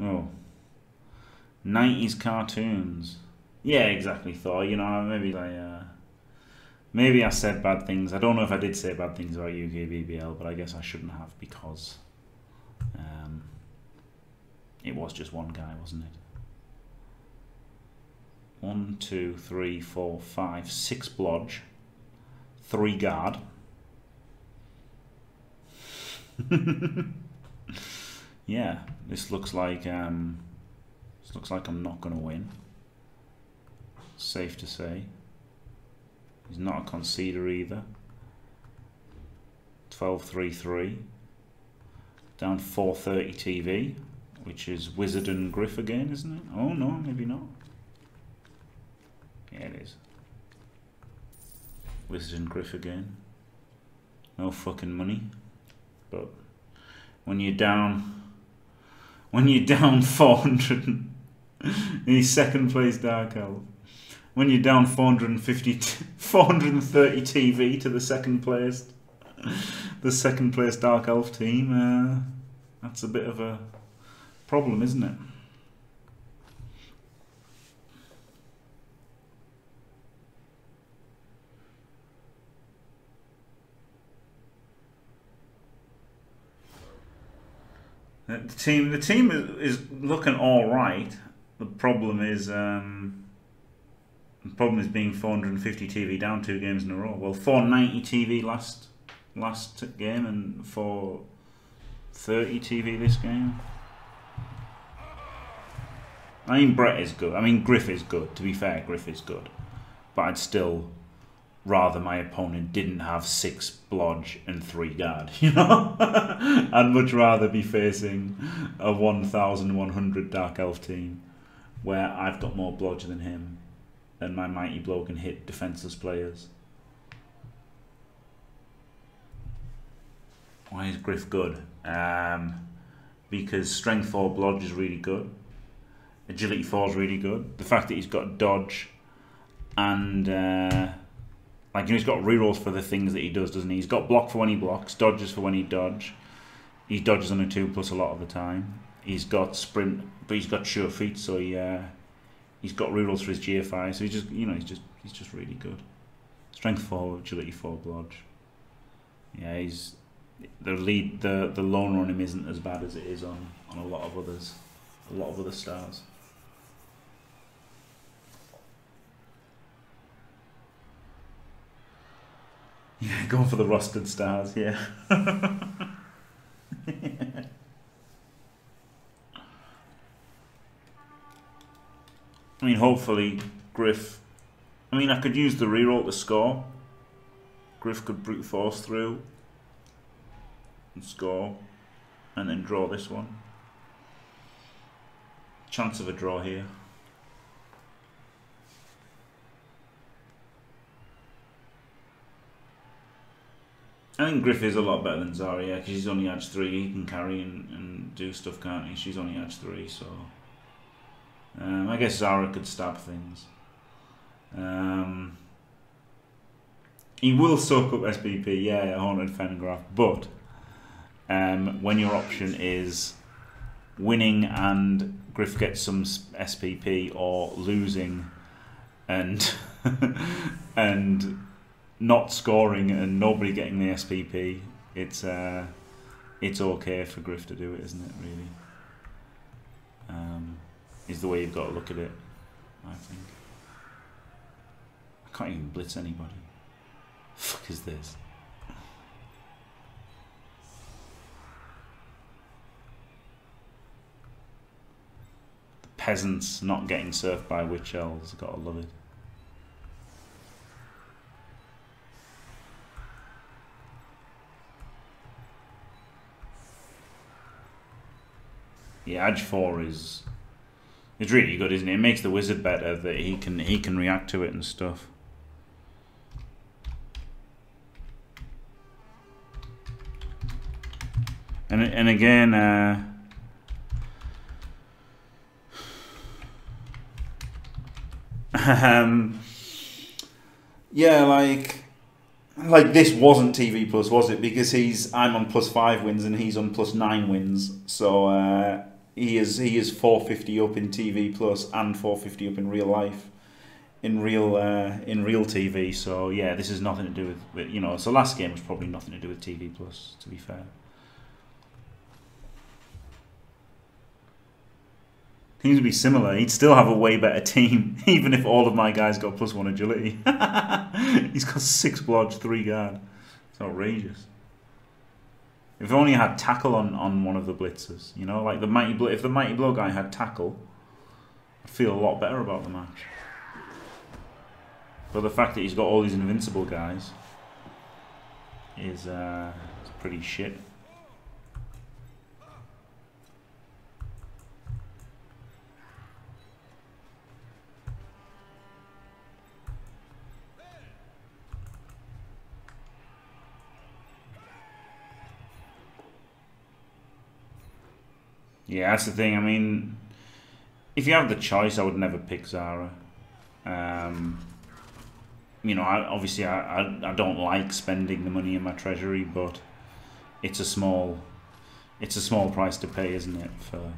Oh. 90s cartoons. Yeah, exactly, Thor. You know, maybe I, uh, maybe I said bad things. I don't know if I did say bad things about UK BBL, but I guess I shouldn't have because um, it was just one guy, wasn't it? One, two, three, four, five, six blodge, three guard. yeah, this looks like um, this looks like I'm not going to win. Safe to say. He's not a conceder either. 12-3-3. Down 430 TV, which is Wizard and Griff again, isn't it? Oh no, maybe not. Yeah, it is. Wizard and Griff again. No fucking money. But when you're down, when you're down 400, he's second place Dark Elf. When you're down 450, 430 TV to the second place, the second place Dark Elf team, uh, that's a bit of a problem, isn't it? The team, the team is, is looking all right. The problem is, um, the problem is being 450 TV down two games in a row. Well, 490 TV last last game and 430 TV this game. I mean, Brett is good. I mean, Griff is good. To be fair, Griff is good, but I'd still rather my opponent didn't have six blodge and three guard, you know? I'd much rather be facing a 1100 Dark Elf team where I've got more blodge than him and my mighty blow can hit defenseless players. Why is Griff good? Um, because strength 4 blodge is really good. Agility 4 is really good. The fact that he's got dodge and... Uh, like, you know, he's got rerolls for the things that he does, doesn't he? He's got block for when he blocks, dodges for when he dodge. He dodges on a 2 plus a lot of the time. He's got sprint, but he's got sure feet, so he, uh, he's got rerolls for his GFI. So he's just, you know, he's just he's just really good. Strength 4, agility 4, blodge. Yeah, he's... The lead, the, the lone on him isn't as bad as it is on, on a lot of others. A lot of other stars. Yeah, going for the rusted stars, yeah. I mean, hopefully, Griff. I mean, I could use the reroll to score. Griff could brute force through and score, and then draw this one. Chance of a draw here. I think Griff is a lot better than Zara, yeah, because she's only edge 3, he can carry and, and do stuff, can't he? She's only edge 3, so... Um, I guess Zara could stab things. Um, he will soak up SPP, yeah, Haunted Fengraf, but um, when your option is winning and Griff gets some SPP or losing and and not scoring and nobody getting the SPP, it's uh, it's okay for Griff to do it, isn't it? Really, um, is the way you've got to look at it. I think. I can't even blitz anybody. The fuck is this? The peasants not getting surfed by witch elves. Gotta love it. Yeah, Edge Four is it's really good, isn't it? It makes the wizard better that he can he can react to it and stuff. And and again, uh, um, yeah, like like this wasn't TV plus, was it? Because he's I'm on plus five wins and he's on plus nine wins, so. Uh, he is he is 450 up in TV plus and 450 up in real life, in real uh, in real TV. So yeah, this is nothing to do with, with you know. So last game was probably nothing to do with TV plus. To be fair. Things would be similar. He'd still have a way better team, even if all of my guys got plus one agility. He's got six blodge, three guard. It's outrageous. If only had tackle on, on one of the blitzers, you know, like the mighty blow. If the mighty blow guy had tackle, I'd feel a lot better about the match. But the fact that he's got all these invincible guys is uh, pretty shit. Yeah, that's the thing. I mean, if you have the choice, I would never pick Zara. Um, you know, I, obviously, I, I, I don't like spending the money in my treasury, but it's a small, it's a small price to pay, isn't it? For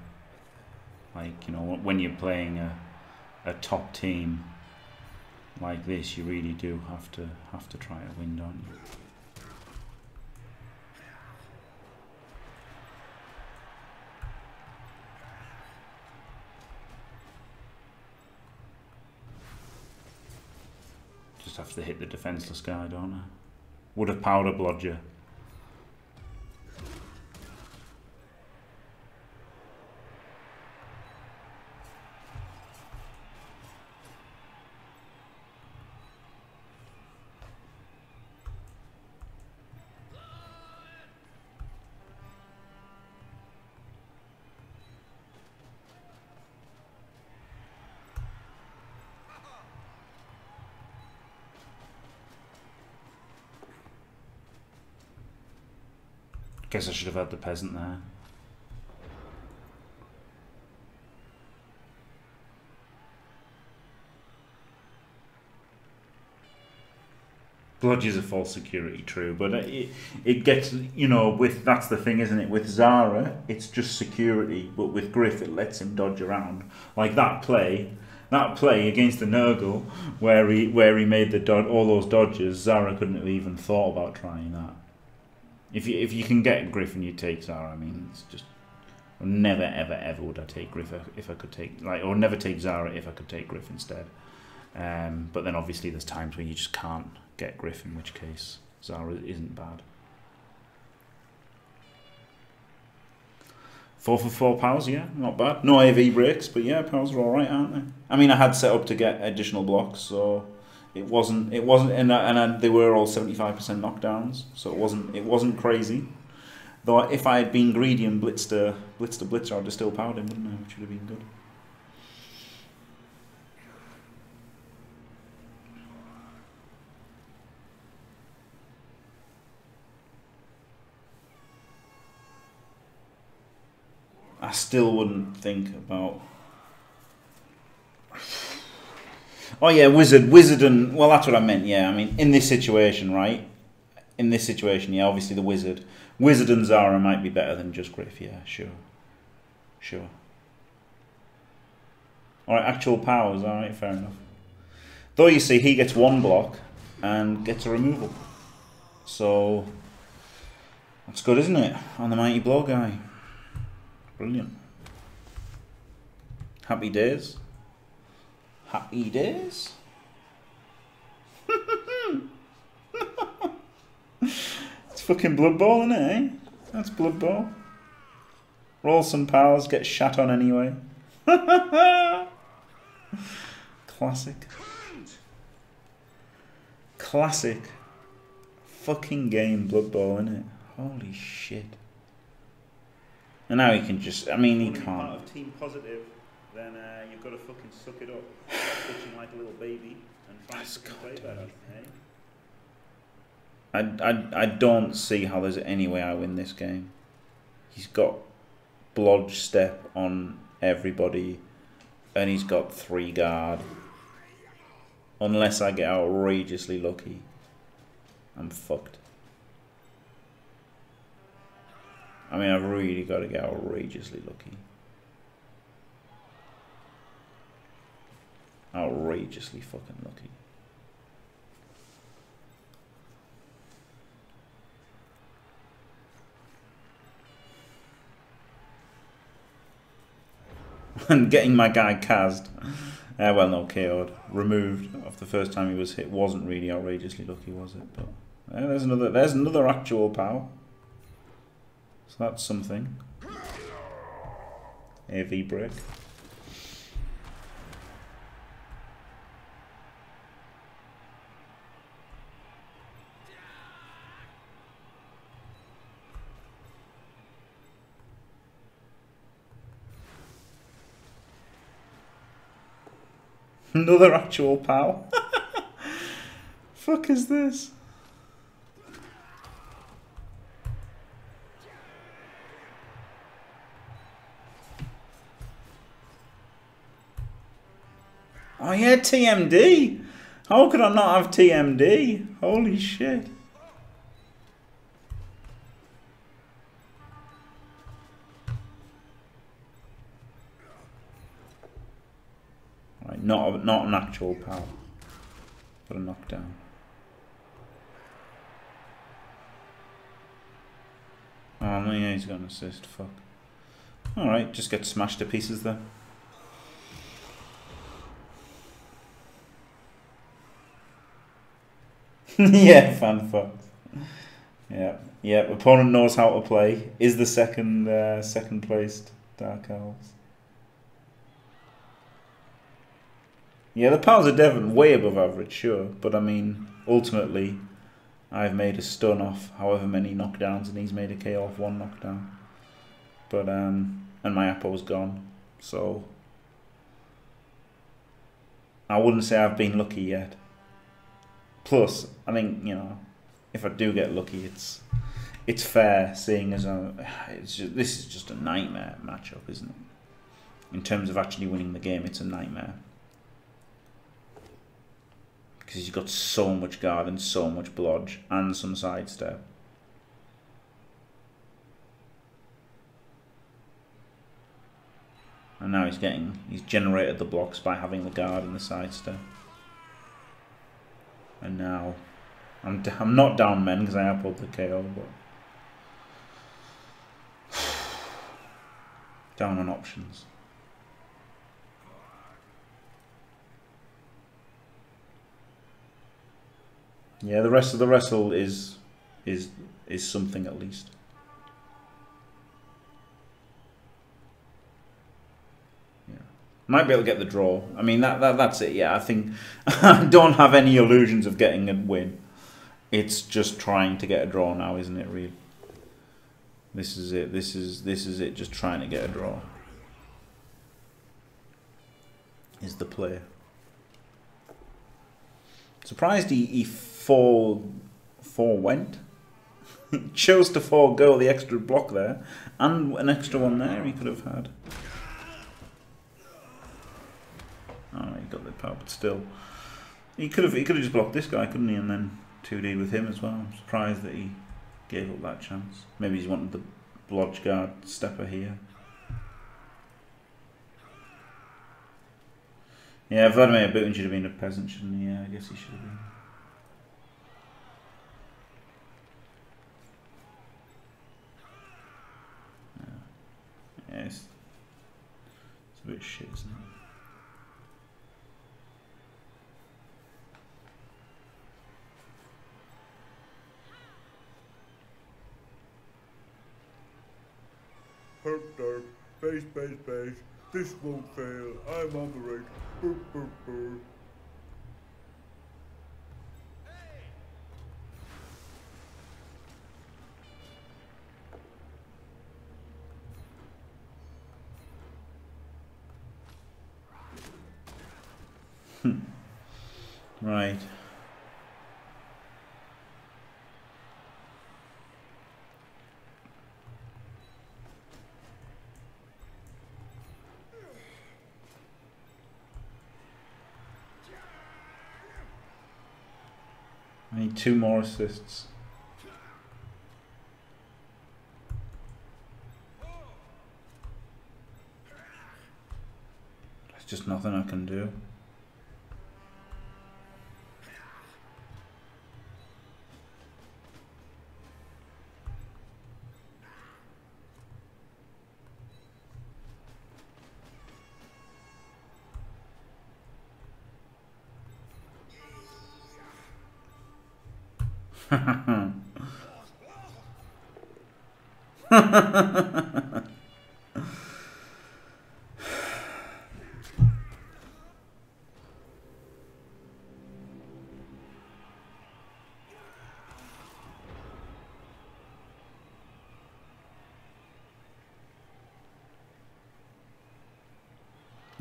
like you know, when you're playing a, a top team like this, you really do have to have to try to win, don't you? Just have to hit the defenceless guy, don't I? Would have powder blodger. Guess I should have had the peasant there. Blodge is a false security, true, but it it gets you know with that's the thing, isn't it? With Zara, it's just security, but with Griff, it lets him dodge around. Like that play, that play against the Nurgle, where he where he made the all those dodges, Zara couldn't have even thought about trying that. If you if you can get Griffin, you take Zara. I mean, it's just never ever ever would I take Griff if I could take like or never take Zara if I could take Griff instead. Um, but then obviously there's times when you just can't get Griff, in which case Zara isn't bad. Four for four powers, yeah, not bad. No AV breaks, but yeah, powers are alright, aren't they? I mean, I had set up to get additional blocks, so it wasn't it wasn't and, uh, and uh, they were all 75% knockdowns so it wasn't it wasn't crazy. Though if I had been greedy and blitzed a blitzed a blitzer I'd have still powered him wouldn't I? Which would have been good. I still wouldn't think about Oh yeah, wizard, wizard, and well, that's what I meant. Yeah, I mean, in this situation, right? In this situation, yeah, obviously the wizard, wizard and Zara might be better than just Griff. Yeah, sure, sure. All right, actual powers. All right, fair enough. Though you see, he gets one block and gets a removal, so that's good, isn't it? On the mighty blow guy, brilliant. Happy days. Happy days. it's fucking Blood Bowl, isn't it, eh? That's Blood Bowl. Roll some powers, get shat on anyway. Classic. Classic. Fucking game, Blood Bowl, isn't it? Holy shit. And now he can just, I mean, he can't. Team positive then uh, you've got to fucking suck it up, bitching like a little baby, and try to play better. Hey? I, I, I don't see how there's any way I win this game. He's got blodge step on everybody, and he's got three guard. Unless I get outrageously lucky, I'm fucked. I mean, I've really got to get outrageously lucky. Outrageously fucking lucky. and getting my guy cast. Uh, well, no, KO'd. Removed of the first time he was hit wasn't really outrageously lucky, was it? But uh, there's another. There's another actual power. So that's something. AV break. Another actual pal. Fuck is this? Oh yeah, TMD. How could I not have TMD? Holy shit. Not not an actual power, but a knockdown. Oh no, yeah, he's got an assist. Fuck. All right, just get smashed to pieces there. yeah, fan fuck. Yeah, yeah. Opponent knows how to play. Is the second uh, second placed Dark Elves. Yeah, the powers of Devon way above average, sure, but I mean, ultimately, I've made a stun off however many knockdowns, and he's made a KO off one knockdown. But um, and my apple's gone, so I wouldn't say I've been lucky yet. Plus, I think you know, if I do get lucky, it's it's fair, seeing as a, it's just, this is just a nightmare matchup, isn't it? In terms of actually winning the game, it's a nightmare because he's got so much guard and so much blodge and some sidestep. And now he's getting, he's generated the blocks by having the guard and the sidestep. And now, I'm, I'm not down men because I have pulled the KO, but down on options. Yeah, the rest of the wrestle is is is something at least. Yeah, might be able to get the draw. I mean that, that that's it. Yeah, I think I don't have any illusions of getting a win. It's just trying to get a draw now, isn't it? Really. This is it. This is this is it. Just trying to get a draw. Is the play. Surprised he, he for forewent. Chose to forego the extra block there. And an extra one there he could have had. Oh, he got the power, but still. He could have he could have just blocked this guy, couldn't he? And then 2D with him as well. I'm surprised that he gave up that chance. Maybe he's wanted the blodge guard stepper here. Yeah, Vladimir Putin should have been a peasant, shouldn't he? Yeah, I guess he should have been. Yeah, it's, it's a bit shit, isn't it? Herp derp, base, base, base. This won't fail. I'm on the right. Boop, boop, boop. Right. I need two more assists. There's just nothing I can do.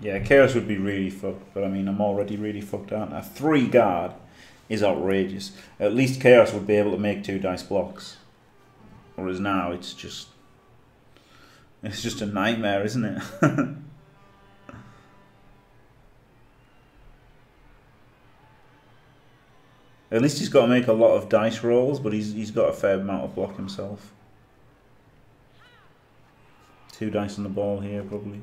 Yeah, Chaos would be really fucked, but I mean, I'm already really fucked, aren't I? Three guard is outrageous. At least Chaos would be able to make two dice blocks. Whereas now, it's just... It's just a nightmare, isn't it? At least he's got to make a lot of dice rolls, but he's he's got a fair amount of block himself. Two dice on the ball here, probably.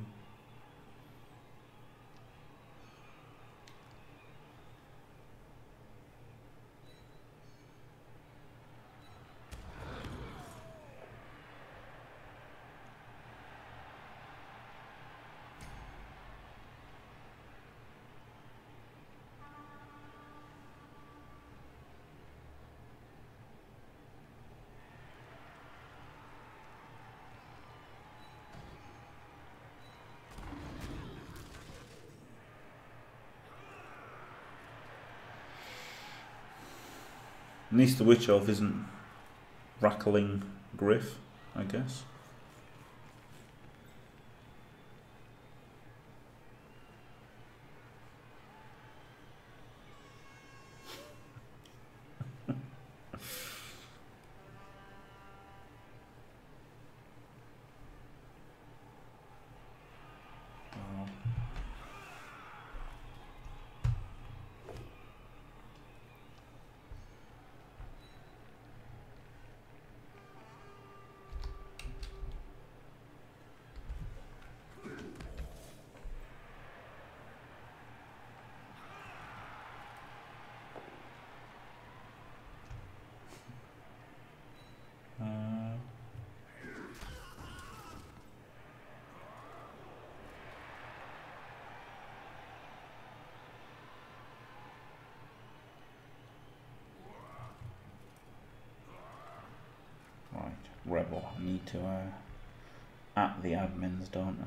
At least Witch isn't tackling Griff, I guess. Rebel. I need to uh, at the admins, don't I?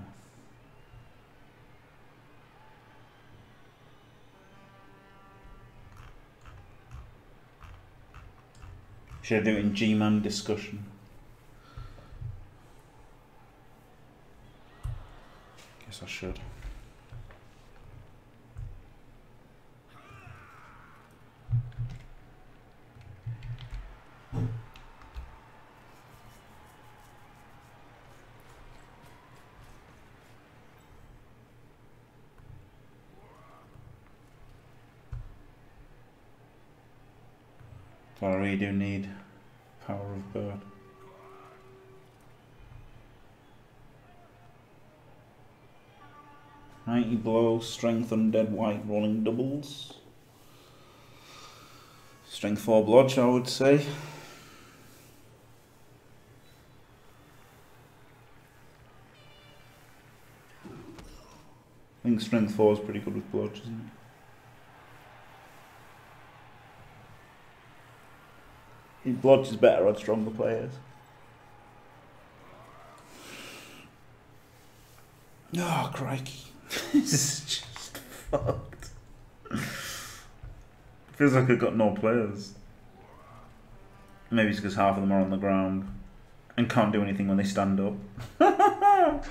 Should I do it in G-Man discussion? Guess I should. So I really do need power of bird. Mighty blow, strength undead white rolling doubles. Strength four blodge I would say. I think strength four is pretty good with blodge, isn't it? His blodge is better on stronger players. Oh, crikey. this is just fucked. Feels like I've got no players. Maybe it's because half of them are on the ground and can't do anything when they stand up.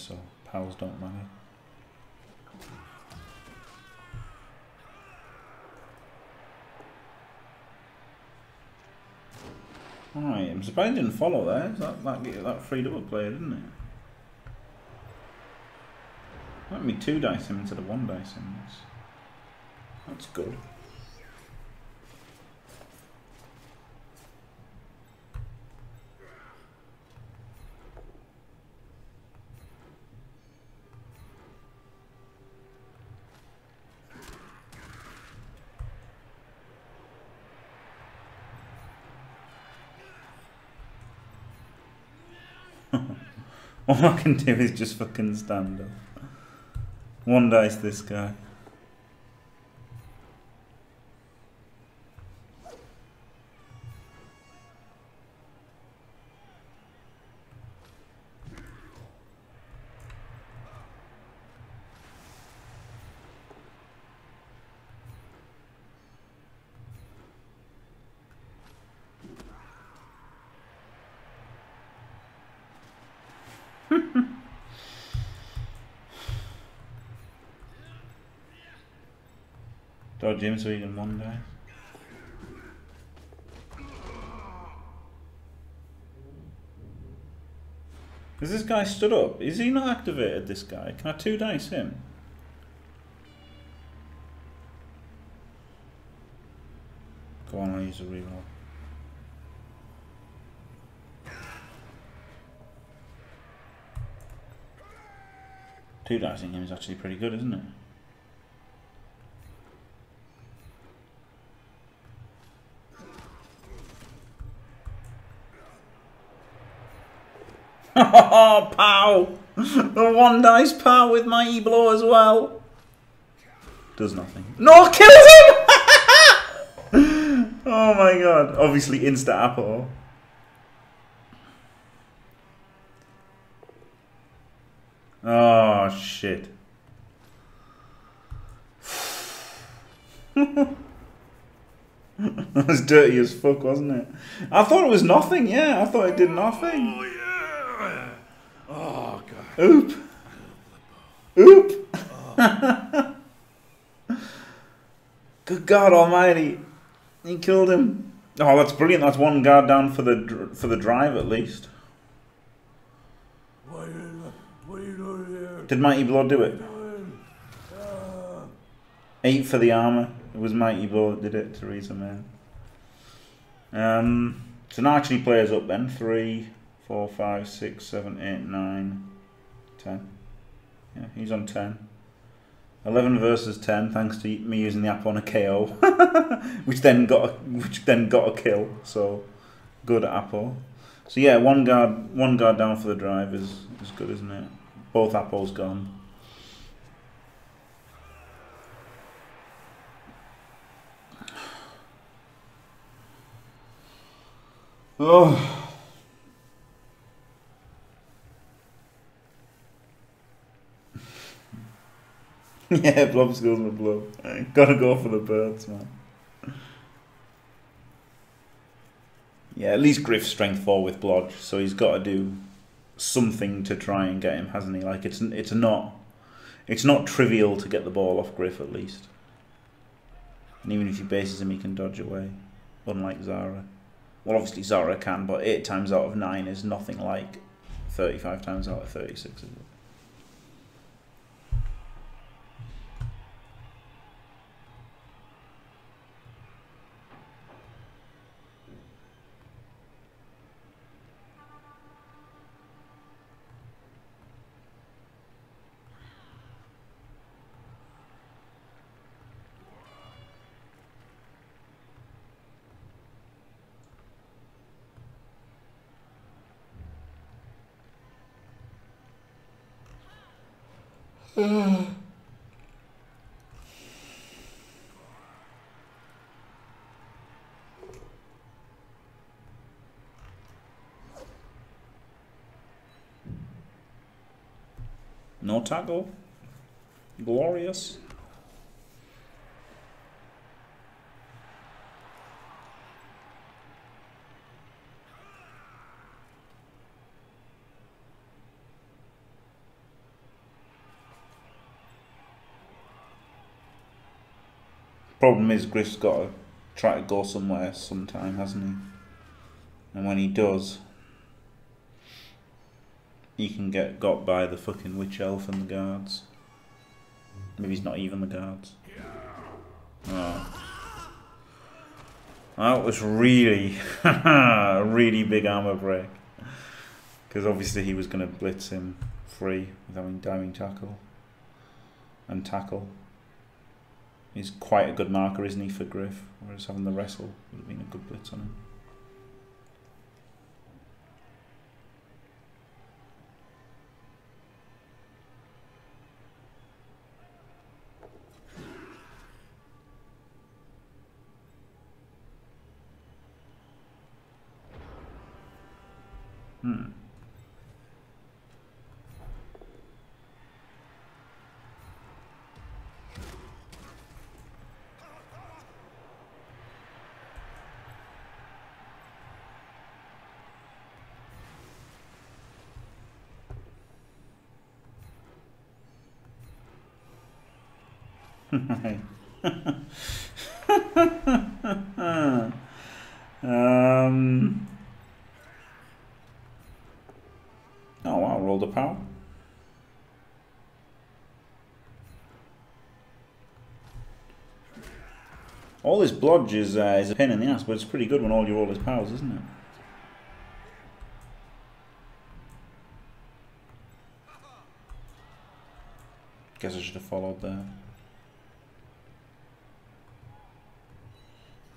so pals don't matter. Alright, I'm surprised I didn't follow there. That, that, that freed up a player, didn't it? Let me two dice him instead of one dice him. That's good. All I can do is just fucking stand up. One dice this guy. Him so he can die. Has this guy stood up? Is he not activated, this guy? Can I two dice him? Go on, I'll use a reroll. Two dicing him is actually pretty good, isn't it? Oh, pow! The one dice pow with my E-blow as well. Does nothing. No, kills him! oh my god. Obviously, insta apple. Oh, shit. that was dirty as fuck, wasn't it? I thought it was nothing, yeah. I thought it did nothing. Oh. God. Oop. Oop. Good God Almighty! He killed him. Oh, that's brilliant. That's one guard down for the for the drive at least. What are you, what are you doing here? Did Mighty Blow do it? Uh, Eight for the armor. It was Mighty Blow that did it. Theresa man. Um. So now actually players up then. Three, four, five, six, seven, eight, nine, ten. Yeah, he's on ten. 11 versus 10 thanks to me using the app on a KO which then got a, which then got a kill so good apple so yeah one guard one guard down for the drive is, is good isn't it both apples gone oh yeah, blob skills my blob. Gotta go for the birds, man. Yeah, at least Griff's strength four with blodge, so he's got to do something to try and get him, hasn't he? Like it's it's not it's not trivial to get the ball off Griff at least. And even if he bases him, he can dodge away, unlike Zara. Well, obviously Zara can, but eight times out of nine is nothing like thirty-five times out of thirty-six, is it? No tackle. Glorious. Problem is, Griff's got to try to go somewhere sometime, hasn't he? And when he does, he can get got by the fucking witch elf and the guards. Maybe he's not even the guards. Oh. That was really, a really big armor break. Because obviously he was going to blitz him free with having diving tackle and tackle. He's quite a good marker, isn't he, for Griff? Whereas having the wrestle would have been a good blitz on him. Hmm. um. Oh wow, rolled a power. All this blodge is, uh, is a pain in the ass, but it's pretty good when all you roll is powers, isn't it? Guess I should have followed there.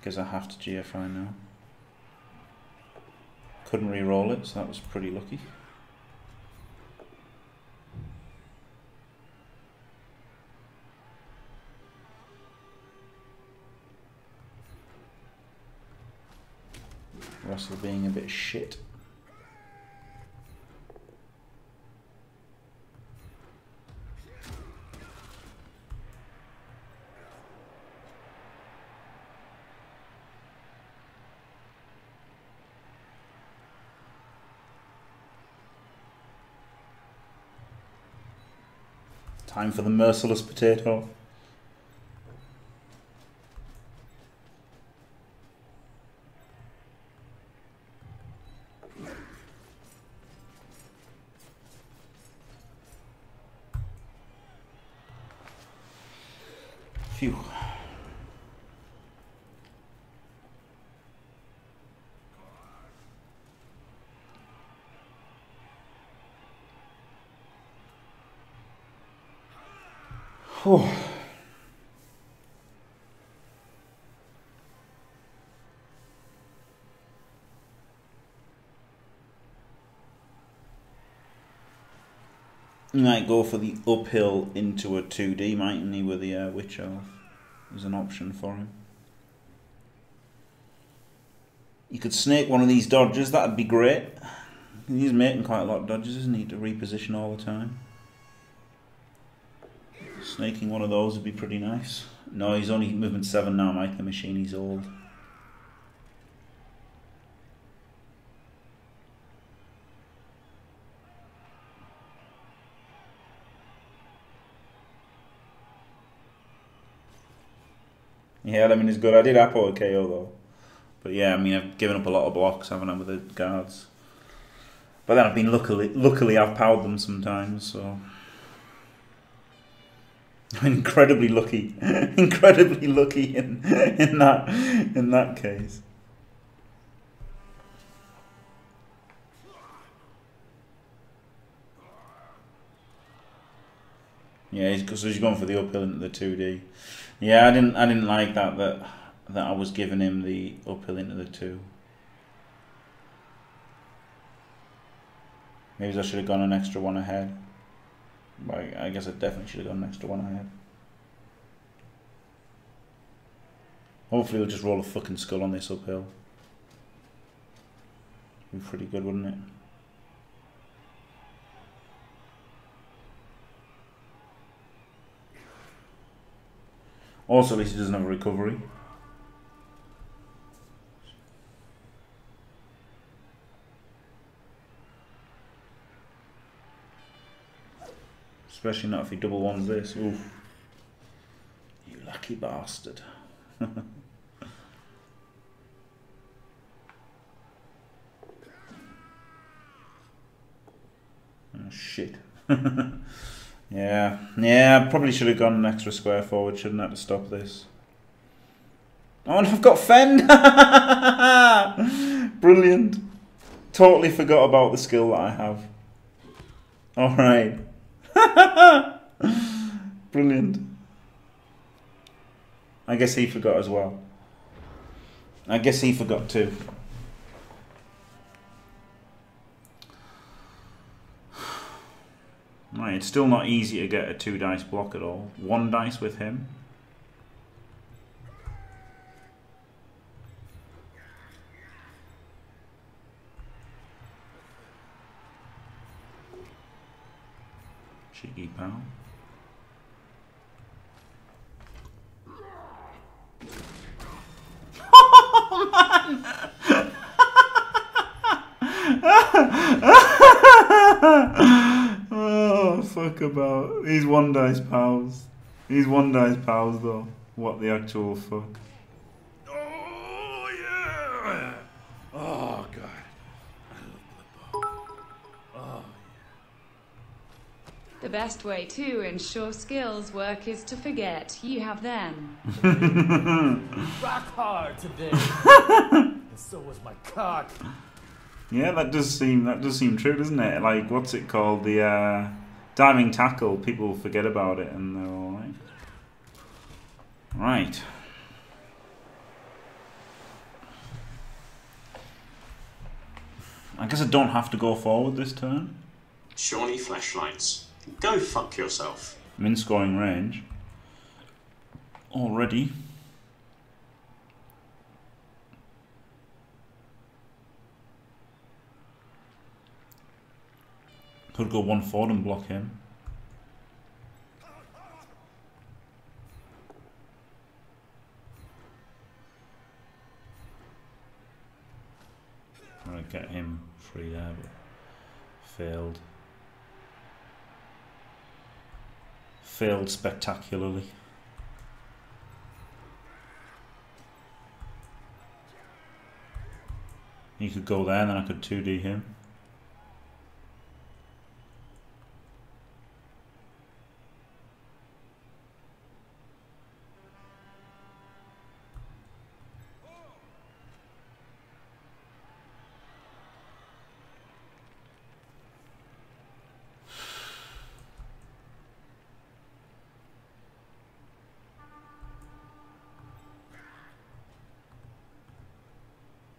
Guess I have to GFI now. Couldn't re-roll it, so that was pretty lucky. Russell being a bit shit. Time for the merciless potato. Whew. Might go for the uphill into a 2D, mightn't he, with the uh, Witch Elf? There's an option for him. You could snake one of these dodges, that'd be great. He's making quite a lot of dodges, isn't he, to reposition all the time. Snaking one of those would be pretty nice. No, he's only movement 7 now, Mike the Machine, he's old. Yeah, I mean, it's good. I did Apple a KO though. But yeah, I mean, I've given up a lot of blocks, haven't I, with the guards. But then I've been luckily, luckily I've powered them sometimes, so. I'm incredibly lucky, incredibly lucky in in that in that case. Yeah, he's, so he's going for the uphill into the two D. Yeah, I didn't I didn't like that that that I was giving him the uphill into the two. Maybe I should have gone an extra one ahead. I, I guess I definitely should have gone next to one I had. Hopefully we'll just roll a fucking skull on this uphill. Be pretty good, wouldn't it? Also, at least he doesn't have a recovery. Especially not if he double ones this. Oof. You lucky bastard. oh, shit. yeah. Yeah, probably should have gone an extra square forward, shouldn't have to stop this. Oh, and I've got fend! Brilliant. Totally forgot about the skill that I have. Alright. Brilliant. I guess he forgot as well. I guess he forgot too. Right, it's still not easy to get a two dice block at all. One dice with him. Cheeky pal. oh, fuck about. He's one dice pals. He's one dice pals though. What the actual fuck? Oh yeah! Oh The best way to ensure skills work is to forget you have them. Rock hard today. and so was my cock. Yeah, that does seem that does seem true, doesn't it? Like what's it called? The uh, diving tackle. People forget about it and they're all right. Right. I guess I don't have to go forward this turn. Shawnee flashlights. Go fuck yourself. I'm in scoring range. Already. Could go one forward and block him. Trying to get him free there, but failed. Failed spectacularly. He could go there, and then I could 2D him.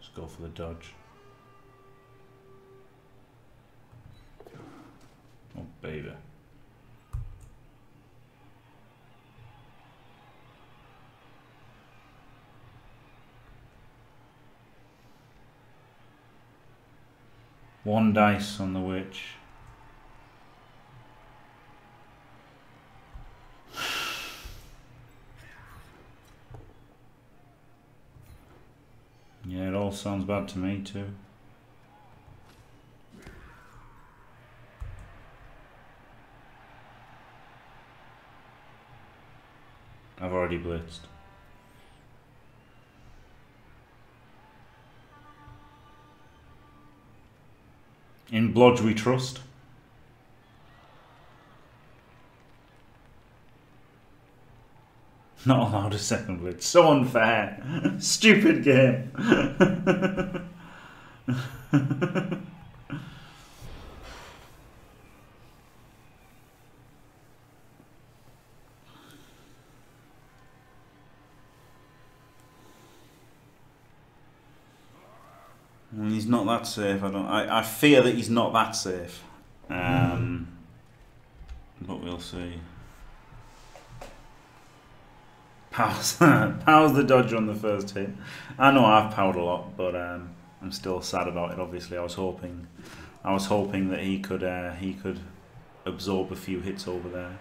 Just go for the dodge. Oh, baby. One dice on the witch. Yeah, it all sounds bad to me too. I've already blitzed. In Blodge we trust. Not allowed a second blitz. So unfair. Stupid game. Well, he's not that safe. I don't. I, I fear that he's not that safe. Um, but we'll see. Powers, powers the dodge on the first hit. I know I've powered a lot, but um, I'm still sad about it. Obviously, I was hoping, I was hoping that he could, uh, he could absorb a few hits over there.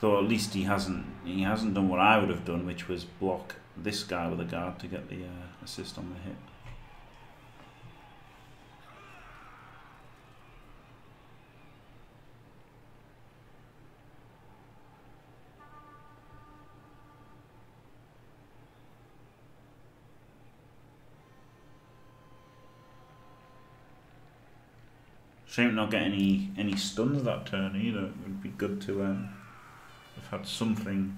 Though at least he hasn't, he hasn't done what I would have done, which was block this guy with a guard to get the uh, assist on the hit. Shame not get any any stuns that turn either. It would be good to um, have had something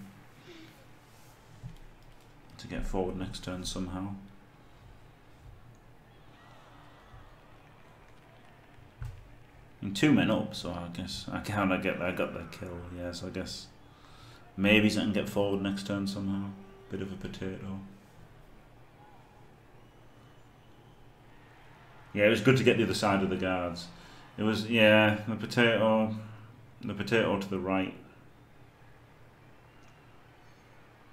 to get forward next turn somehow. I'm two men up, so I guess I can I get I got the kill. Yes, I guess maybe I can get forward next turn somehow. Bit of a potato. Yeah, it was good to get the other side of the guards. It was yeah, the potato, the potato to the right.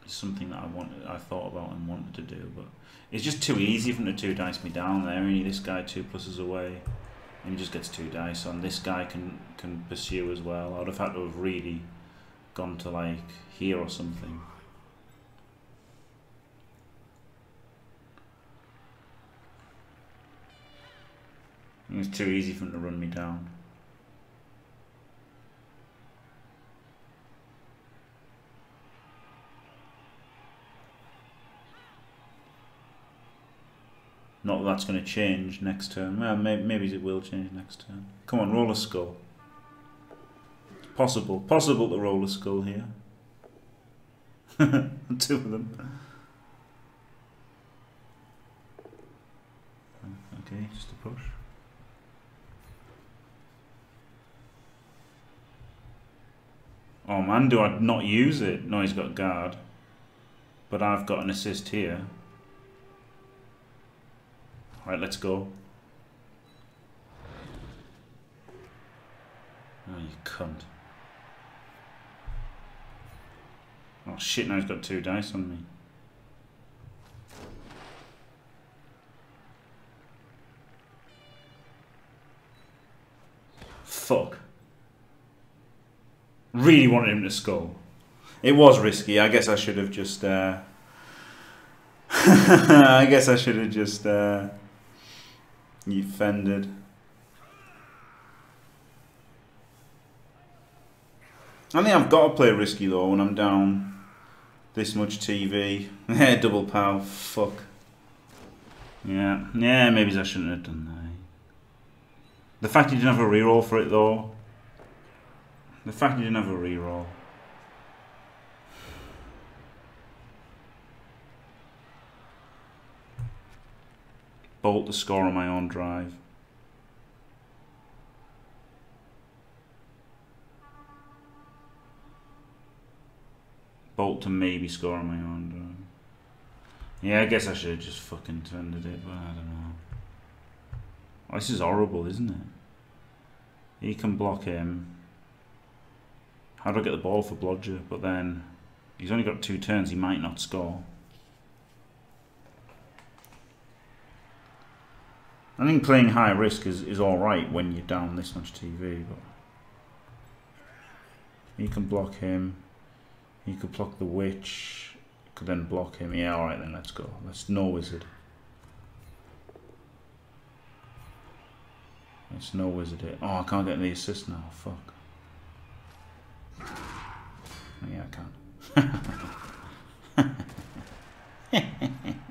Is something that I wanted, I thought about and wanted to do, but it's just too easy for him to two dice me down there. Only this guy two pluses away. And he just gets two dice on. This guy can can pursue as well. I would have had to have really gone to like here or something. It was too easy for him to run me down. Not that that's going to change next turn. Well, maybe, it will change next turn. Come on, roll a skull. Possible. Possible to roll a skull here. Two of them. Okay, just a push. Oh man, do I not use it? No, he's got guard. But I've got an assist here. Right, let's go. Oh, you cunt. Oh shit, now he's got two dice on me. Fuck. Really wanted him to score. It was risky. I guess I should have just. Uh... I guess I should have just. Uh... You fended. I think I've got to play risky though when I'm down this much TV. Double pow. Fuck. Yeah, yeah. Maybe I shouldn't have done that. The fact he didn't have a reroll for it though. The fact you didn't have a reroll. Bolt the score on my own drive. Bolt to maybe score on my own drive. Yeah, I guess I should have just fucking turned it, but I don't know. Oh, this is horrible, isn't it? He can block him. How do I get the ball for Blodger? But then he's only got two turns, he might not score. I think playing high risk is, is alright when you're down this much TV, but he can block him. He could block the witch. Could then block him. Yeah, alright then, let's go. Let's no wizard. It's no wizard it. Oh, I can't get the assist now. Fuck. Oh, yeah, I can.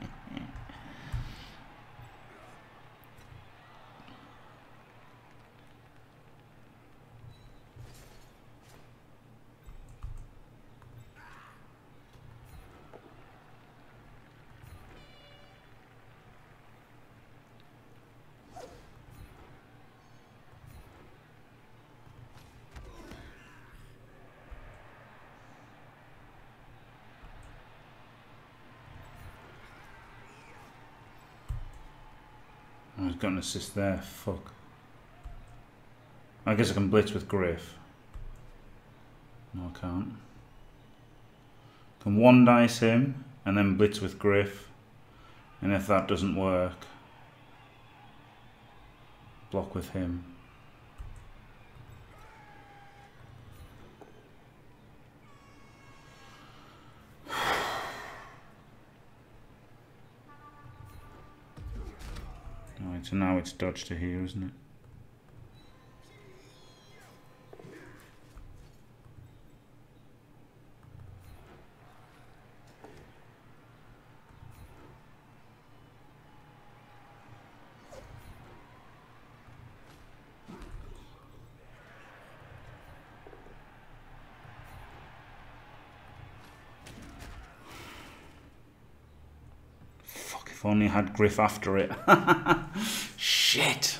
got an assist there. Fuck. I guess I can blitz with Griff. No, I can't. Can one dice him and then blitz with Griff. And if that doesn't work, block with him. So now it's dodge to here, isn't it? Fuck, if only had Griff after it. Shit.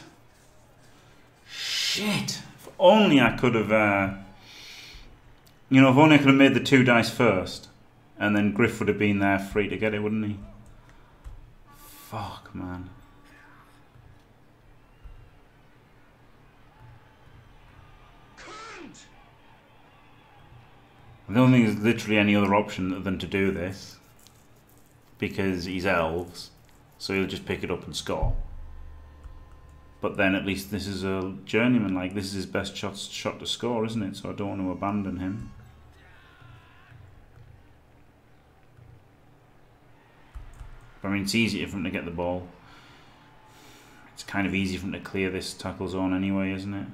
Shit. If only I could have, uh, you know, if only I could have made the two dice first. And then Griff would have been there free to get it, wouldn't he? Fuck, man. I don't think there's literally any other option than to do this. Because he's elves. So he'll just pick it up and score. But then at least this is a journeyman. Like this is his best shot shot to score, isn't it? So I don't want to abandon him. I mean, it's easier for him to get the ball. It's kind of easy for him to clear this tackle zone anyway, isn't it?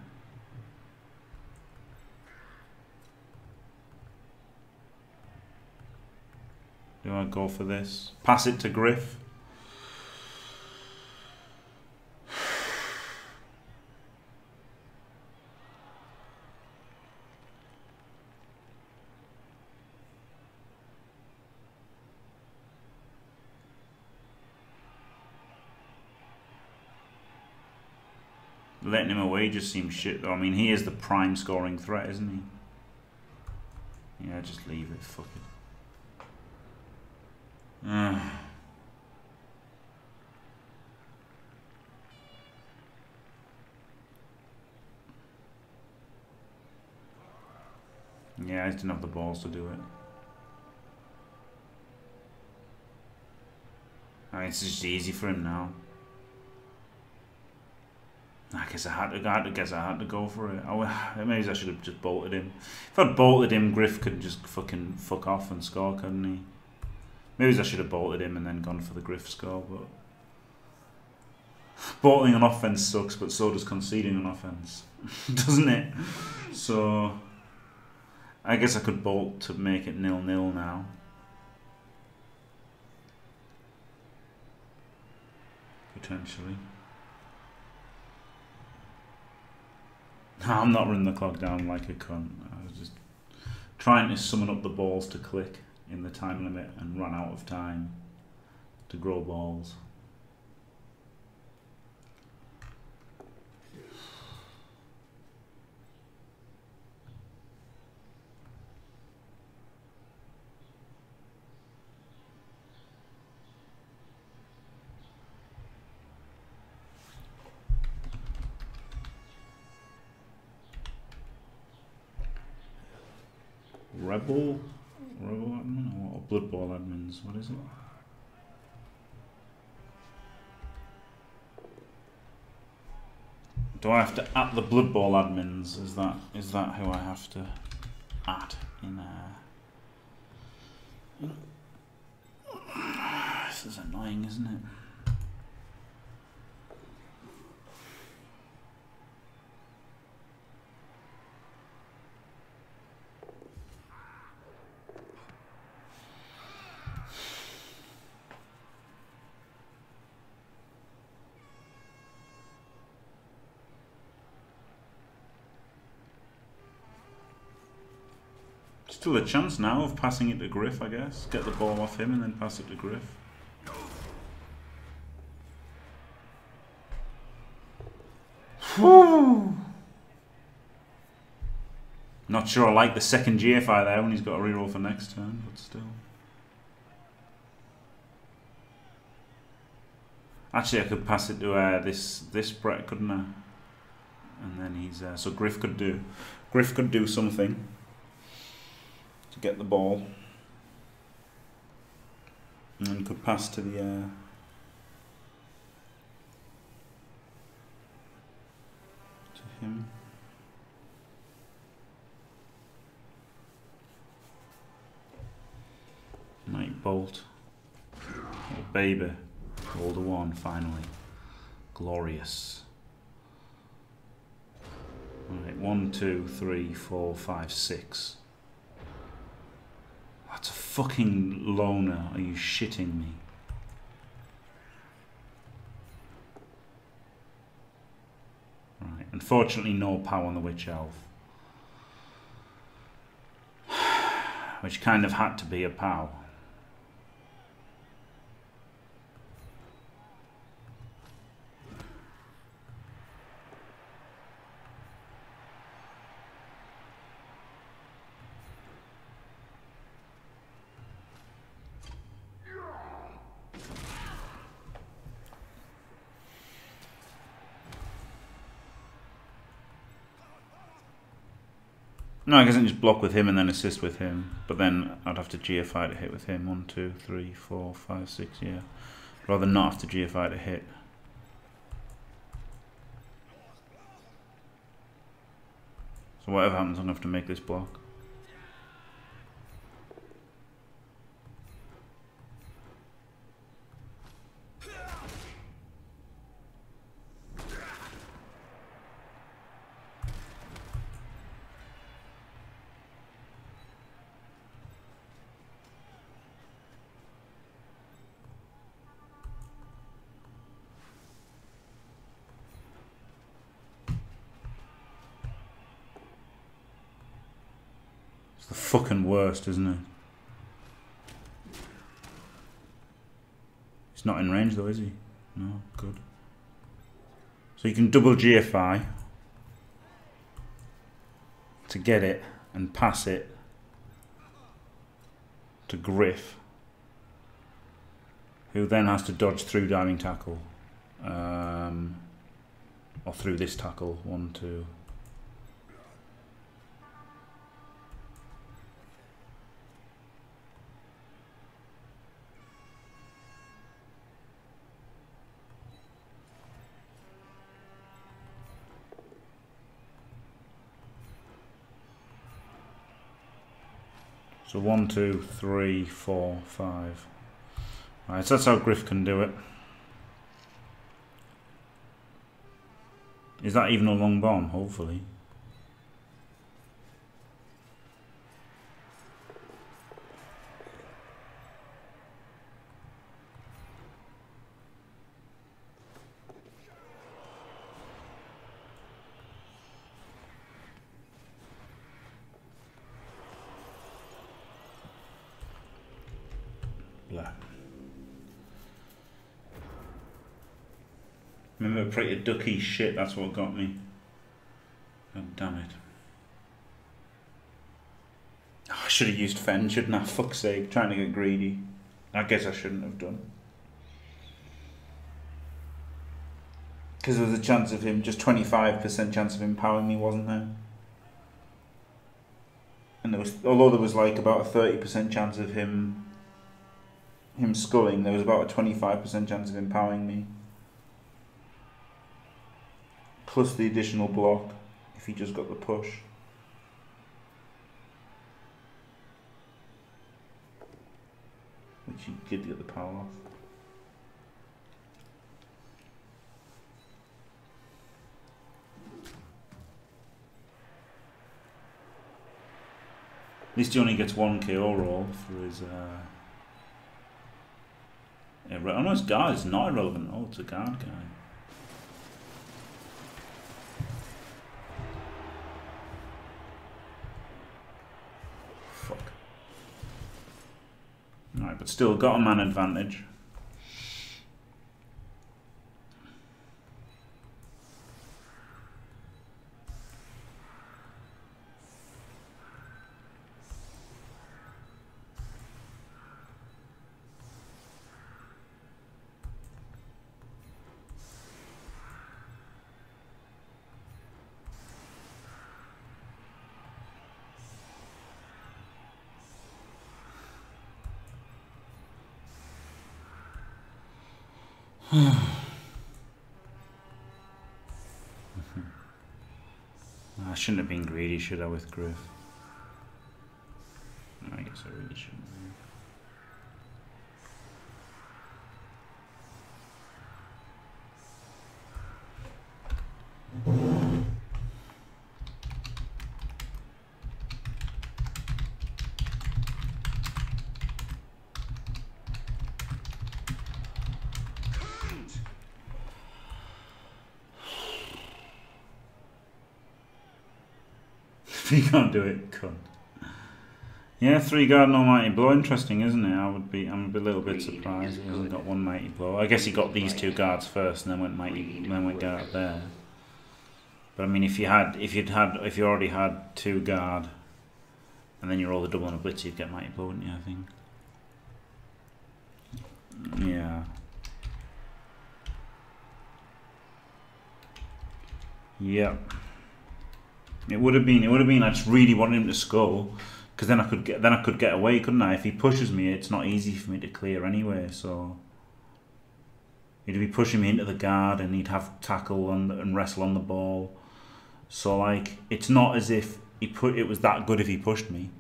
Do I go for this? Pass it to Griff. Letting him away just seems shit though. I mean, he is the prime scoring threat, isn't he? Yeah, just leave it. Fuck it. Yeah, I just didn't have the balls to do it. I mean, it's just easy for him now. I guess I had to. I guess I had to go for it. I, maybe I should have just bolted him. If I'd bolted him, Griff could just fucking fuck off and score, couldn't he? Maybe I should have bolted him and then gone for the Griff score, but bolting on offense sucks, but so does conceding on offense, doesn't it? So I guess I could bolt to make it nil nil now. Potentially. I'm not running the clock down like a cunt. I was just trying to summon up the balls to click in the time limit and run out of time to grow balls. Rebel, Rebel admin or Blood What is it? Do I have to at the Blood Bowl admins? Is that is that who I have to at in there? This is annoying, isn't it? Still a chance now of passing it to Griff, I guess. Get the ball off him and then pass it to Griff. Not sure I like the second GFI there when he's got a reroll for next turn, but still. Actually, I could pass it to uh, this this Brett, couldn't I? And then he's uh, so Griff could do Griff could do something to get the ball, and then could pass to the. Uh, to him. Night Bolt. Oh, baby. All the one, finally. Glorious. Right, one, two, three, four, five, six. That's a fucking loner. Are you shitting me? Right, unfortunately no power on the Witch Elf. Which kind of had to be a POW. No, because I can just block with him and then assist with him. But then I'd have to GFI to hit with him. One, two, three, four, five, six, yeah. Rather not have to GFI to hit. So whatever happens, I'm going to have to make this block. Isn't it? He's not in range though, is he? No, good. So you can double GFI to get it and pass it to Griff, who then has to dodge through diving tackle. Um, or through this tackle. One, two. So one, two, three, four, five. Right, so that's how Griff can do it. Is that even a long bomb? Hopefully. Blah. Remember pretty ducky shit, that's what got me. God damn it. Oh, I should have used Fend, shouldn't I? Fuck's sake, trying to get greedy. I guess I shouldn't have done. Because there was a chance of him, just 25% chance of him powering me, wasn't there? And there was, although there was like about a 30% chance of him him skulling, there was about a 25% chance of him powering me. Plus the additional block if he just got the push. Which he did get the power off. At least he only gets one KO roll for his uh, yeah, oh no, his guard is not irrelevant. Oh, it's a guard guy. Fuck. Alright, still got a man advantage. Shouldn't have been greedy, should I, with Griff? No, I guess I really shouldn't. have. If you can't do it, cunt. Yeah, three guard no mighty blow. Interesting, isn't it? I would be. I'm a little bit surprised he hasn't got one mighty blow. I guess he got these two guards first, and then went mighty, then went guard there. But I mean, if you had, if you'd had, if you already had two guard, and then you roll the double on a blitz, you'd get mighty blow, wouldn't you? I think. Yeah. Yep. It would have been. It would have been. I just really wanted him to skull, because then I could get. Then I could get away, couldn't I? If he pushes me, it's not easy for me to clear anyway. So he'd be pushing me into the guard, and he'd have tackle and, and wrestle on the ball, So like, it's not as if he put it was that good if he pushed me.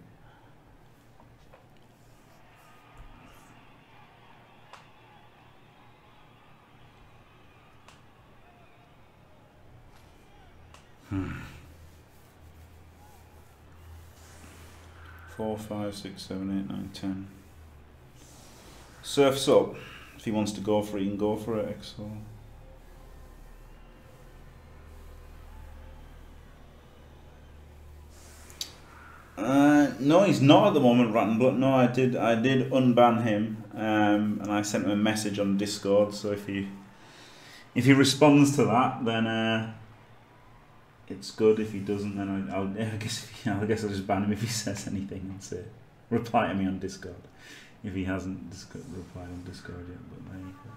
Hmm. Four, five, six, seven, eight, nine, ten. Surfs up. If he wants to go for it, he can go for it. So. Uh, no, he's not at the moment, Ratton. But no, I did, I did unban him, um, and I sent him a message on Discord. So if he, if he responds to that, then uh, it's good. If he doesn't, then I, I'll, I guess, I guess I'll just ban him if he says anything and say, reply to me on Discord. If he hasn't Discord, replied on Discord yet, but there you go.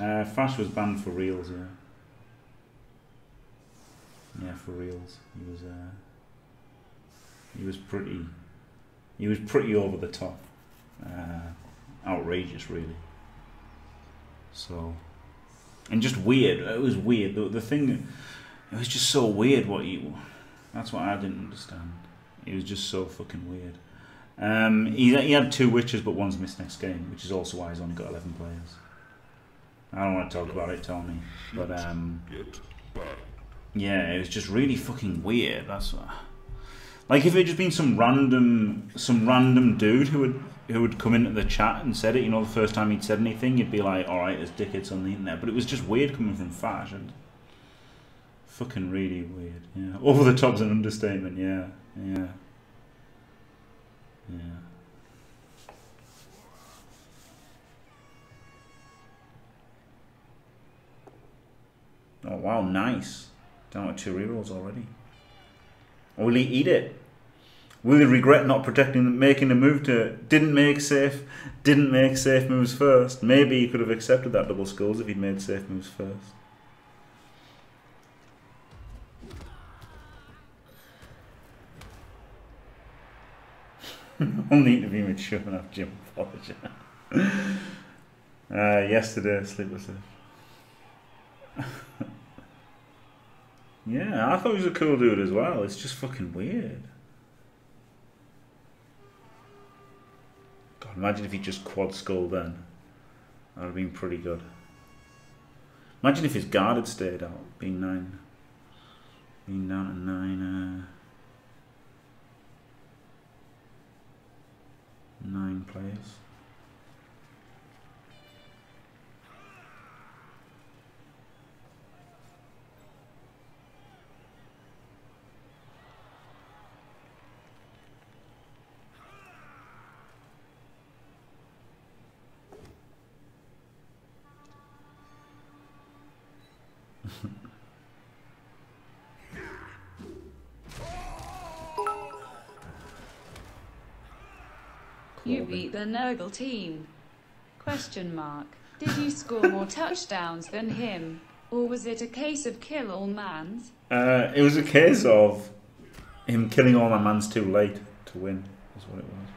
Uh, Fash was banned for reals, yeah. Yeah, for reals. He was. Uh, he was pretty. He was pretty over the top. Uh, outrageous, really. So, and just weird. It was weird. The, the thing, it was just so weird. What you. That's what I didn't understand. It was just so fucking weird. Um, he, he had two witches, but one's missed next game, which is also why he's only got eleven players. I don't want to talk about it, Tony. But um, yeah, it was just really fucking weird. That's what, like if it had just been some random, some random dude who would who would come into the chat and said it. You know, the first time he'd said anything, you'd be like, "All right, there's dickheads on the internet." But it was just weird coming from Fash and fucking really weird. Yeah, over the top's an understatement. Yeah, yeah, yeah. Oh wow, nice. Down to two rerolls already. Will he eat it? Will he regret not protecting, making a move to didn't make safe, didn't make safe moves first? Maybe he could have accepted that double skulls if he'd made safe moves first. I'll need to be mature enough, Jim. Apologize. uh, yesterday, sleepless. Yeah, I thought he was a cool dude as well. It's just fucking weird. God, imagine if he just quad skull then. That would have been pretty good. Imagine if his guard had stayed out, being nine. Being down to nine, uh, nine players. The Nurgle team. Question mark. Did you score more touchdowns than him? Or was it a case of kill all mans? Uh, it was a case of him killing all my mans too late to win, is what it was.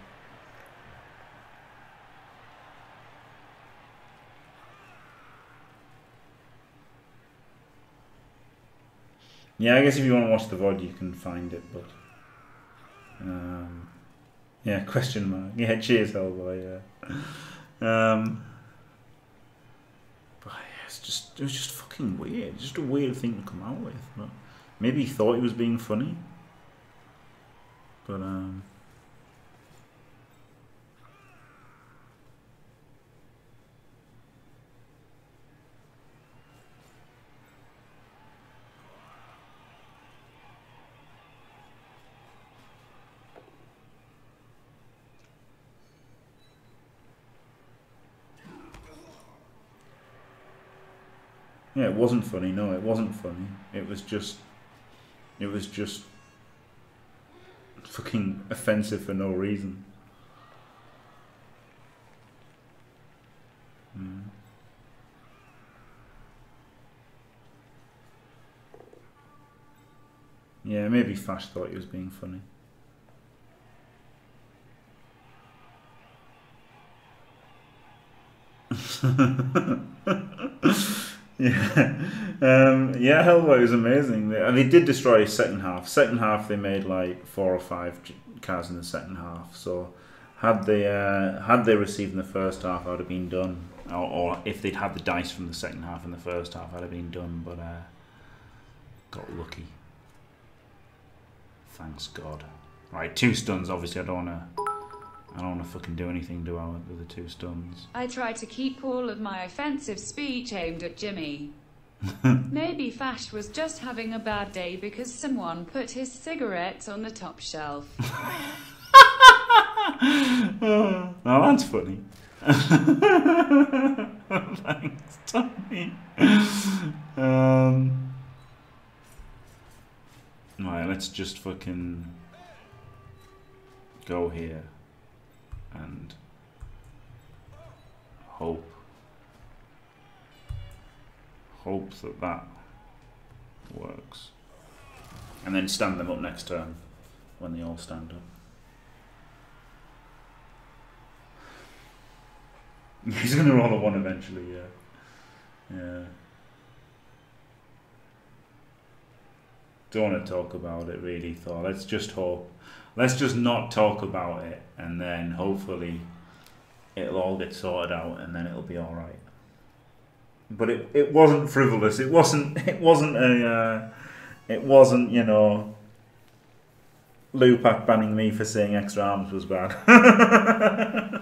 Yeah, I guess if you want to watch the VOD, you can find it, but. Um, yeah, question mark. Yeah, cheers, Hellboy, yeah. Um, but yeah, it's just, it was just fucking weird. Just a weird thing to come out with. But maybe he thought he was being funny. But, um. Yeah, it wasn't funny. No, it wasn't funny. It was just, it was just fucking offensive for no reason. Mm. Yeah, maybe Fash thought he was being funny. yeah, um, yeah. Hellboy was amazing. They, and they did destroy second half. Second half, they made like four or five cars in the second half. So had they uh, had they received in the first half, I would have been done. Or, or if they'd had the dice from the second half in the first half, I'd have been done. But uh, got lucky. Thanks God. Right, two stuns. Obviously, I don't wanna. I don't want to fucking do anything, do I, with the two stuns? I try to keep all of my offensive speech aimed at Jimmy. Maybe Fash was just having a bad day because someone put his cigarettes on the top shelf. oh, that's funny. Thanks, Tommy. Um, right, let's just fucking go here and hope. Hope that that works. And then stand them up next turn when they all stand up. He's gonna roll a one eventually yeah. Yeah. Don't want to talk about it really Thor. Let's just hope let's just not talk about it and then hopefully it'll all get sorted out and then it'll be all right. But it, it wasn't frivolous. It wasn't it wasn't a uh, it wasn't you know Lupac banning me for saying extra arms was bad.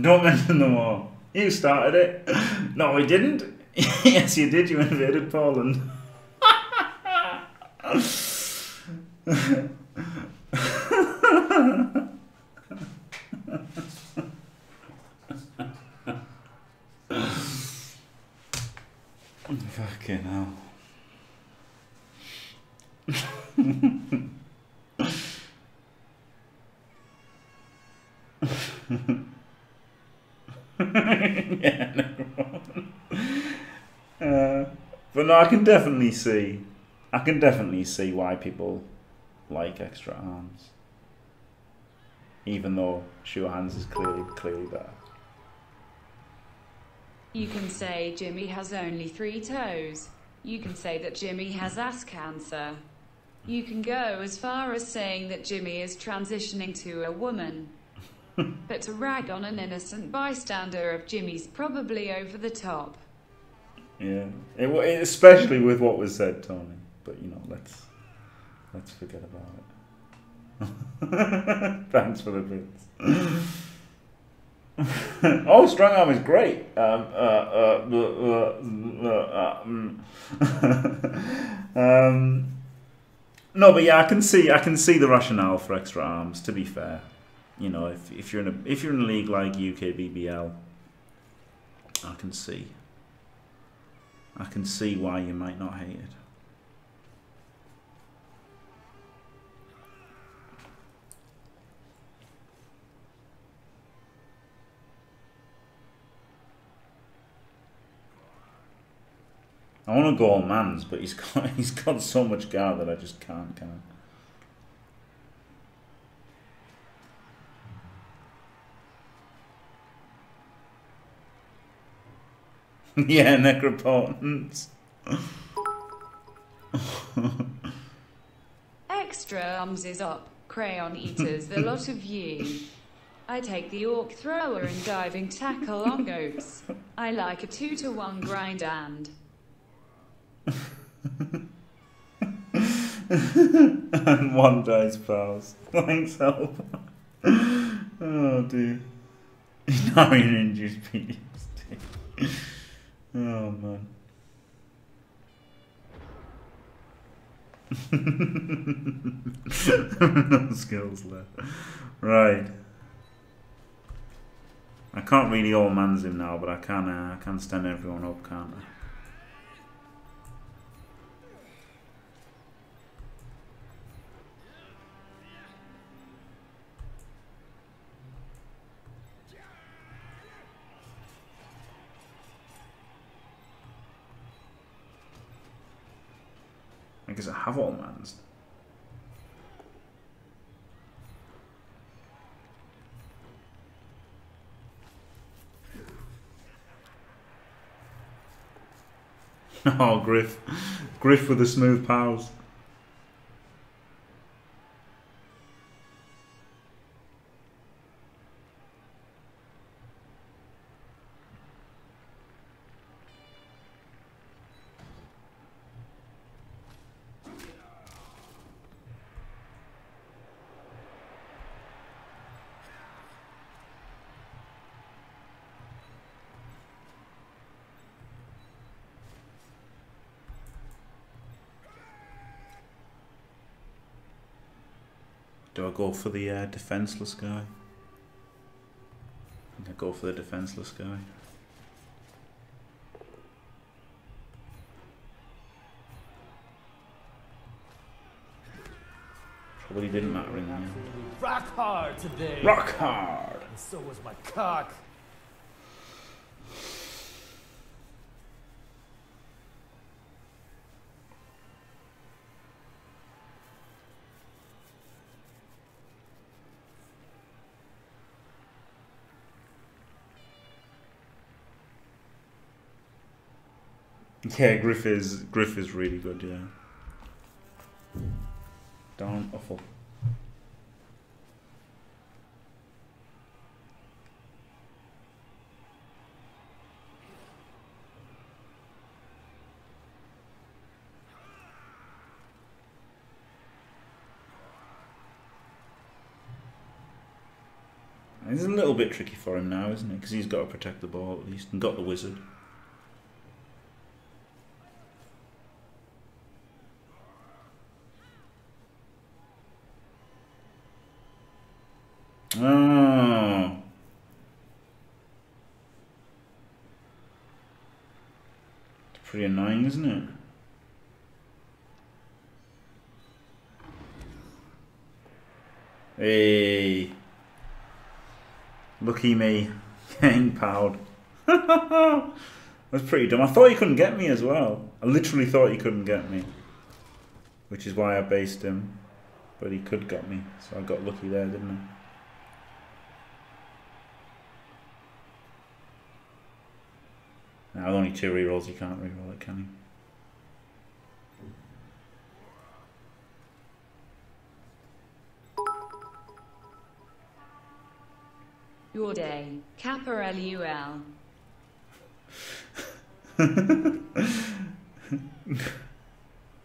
Don't mention them all. You started it. No we didn't. Yes you did. You invaded Poland Fucking hell. yeah, no. uh, but no, I can definitely see I can definitely see why people like extra arms. Even though sure hands is clearly clearly better. You can say Jimmy has only three toes. You can say that Jimmy has ass cancer. You can go as far as saying that Jimmy is transitioning to a woman. but to rag on an innocent bystander of Jimmy's probably over the top. Yeah, it, especially with what was said, Tony. But you know, let's let's forget about it. Thanks for the bits. oh, strong arm is great. Um, uh, uh, uh, uh, uh, mm. um, no, but yeah, I can see I can see the rationale for extra arms. To be fair, you know, if if you're in a if you're in a league like UK BBL, I can see. I can see why you might not hate it. I want to go all mans, but he's got he's got so much guard that I just can't can't. yeah, necropotence. Extra arms is up, crayon eaters, the lot of you. I take the orc thrower and diving tackle on goats. I like a two to one grind and. and one dice pass. Thanks, help. oh dear. Now you're induced PTSD. Oh man. no skills left. Right. I can't really all mans him now, but I can uh, I can stand everyone up, can't I? Because I have all mans? oh, Griff. Griff with the smooth pows. Go for the uh, defenseless guy? I think I go for the defenseless guy. Probably didn't matter in the end. Rock hard today. Rock hard! And so was my cock. Yeah, Griff is Griff is really good. Yeah. Darn awful. It's a little bit tricky for him now, isn't it? Because he's got to protect the ball at least and got the wizard. Oh. It's isn't it? Hey. Lucky me. Getting powed. That's pretty dumb. I thought he couldn't get me as well. I literally thought he couldn't get me. Which is why I based him. But he could get me. So I got lucky there, didn't I? Now, with only two rerolls, you can't reroll it, can you? Your day. Kappa LUL.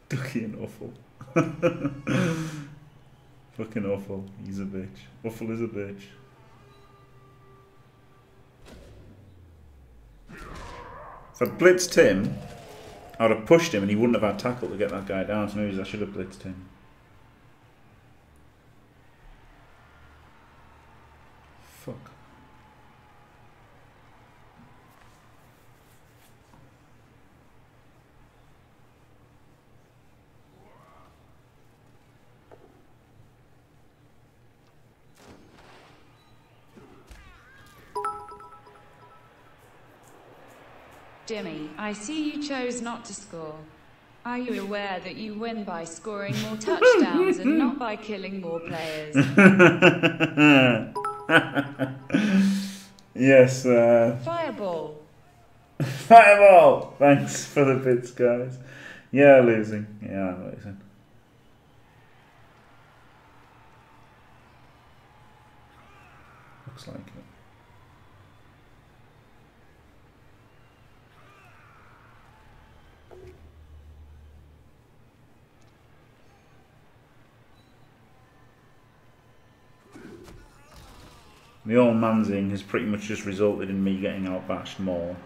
Ducky and awful. Fucking awful. He's a bitch. Awful is a bitch. If I blitzed him, I would have pushed him and he wouldn't have had tackle to get that guy down, so maybe I should have blitzed him. I see you chose not to score. Are you aware that you win by scoring more touchdowns and not by killing more players? yes, uh, Fireball. Fireball! Thanks for the bits, guys. Yeah, losing. Yeah, I'm losing. Looks like it. The old manzing has pretty much just resulted in me getting outbashed more.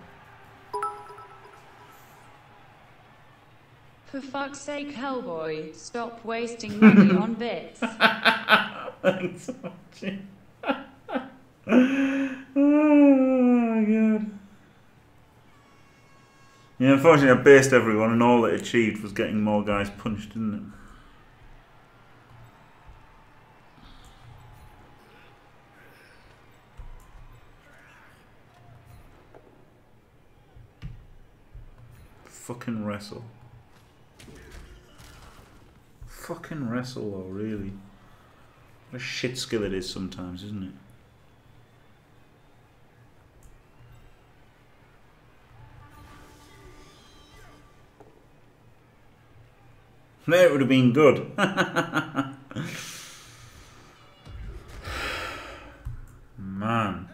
For fuck's sake, Hellboy, stop wasting money on bits. Thanks so much. oh my god. Yeah, unfortunately I based everyone and all it achieved was getting more guys punched, didn't it? Fucking wrestle. Fucking wrestle though, really. What a shit skill it is sometimes, isn't it? There it would have been good. Man.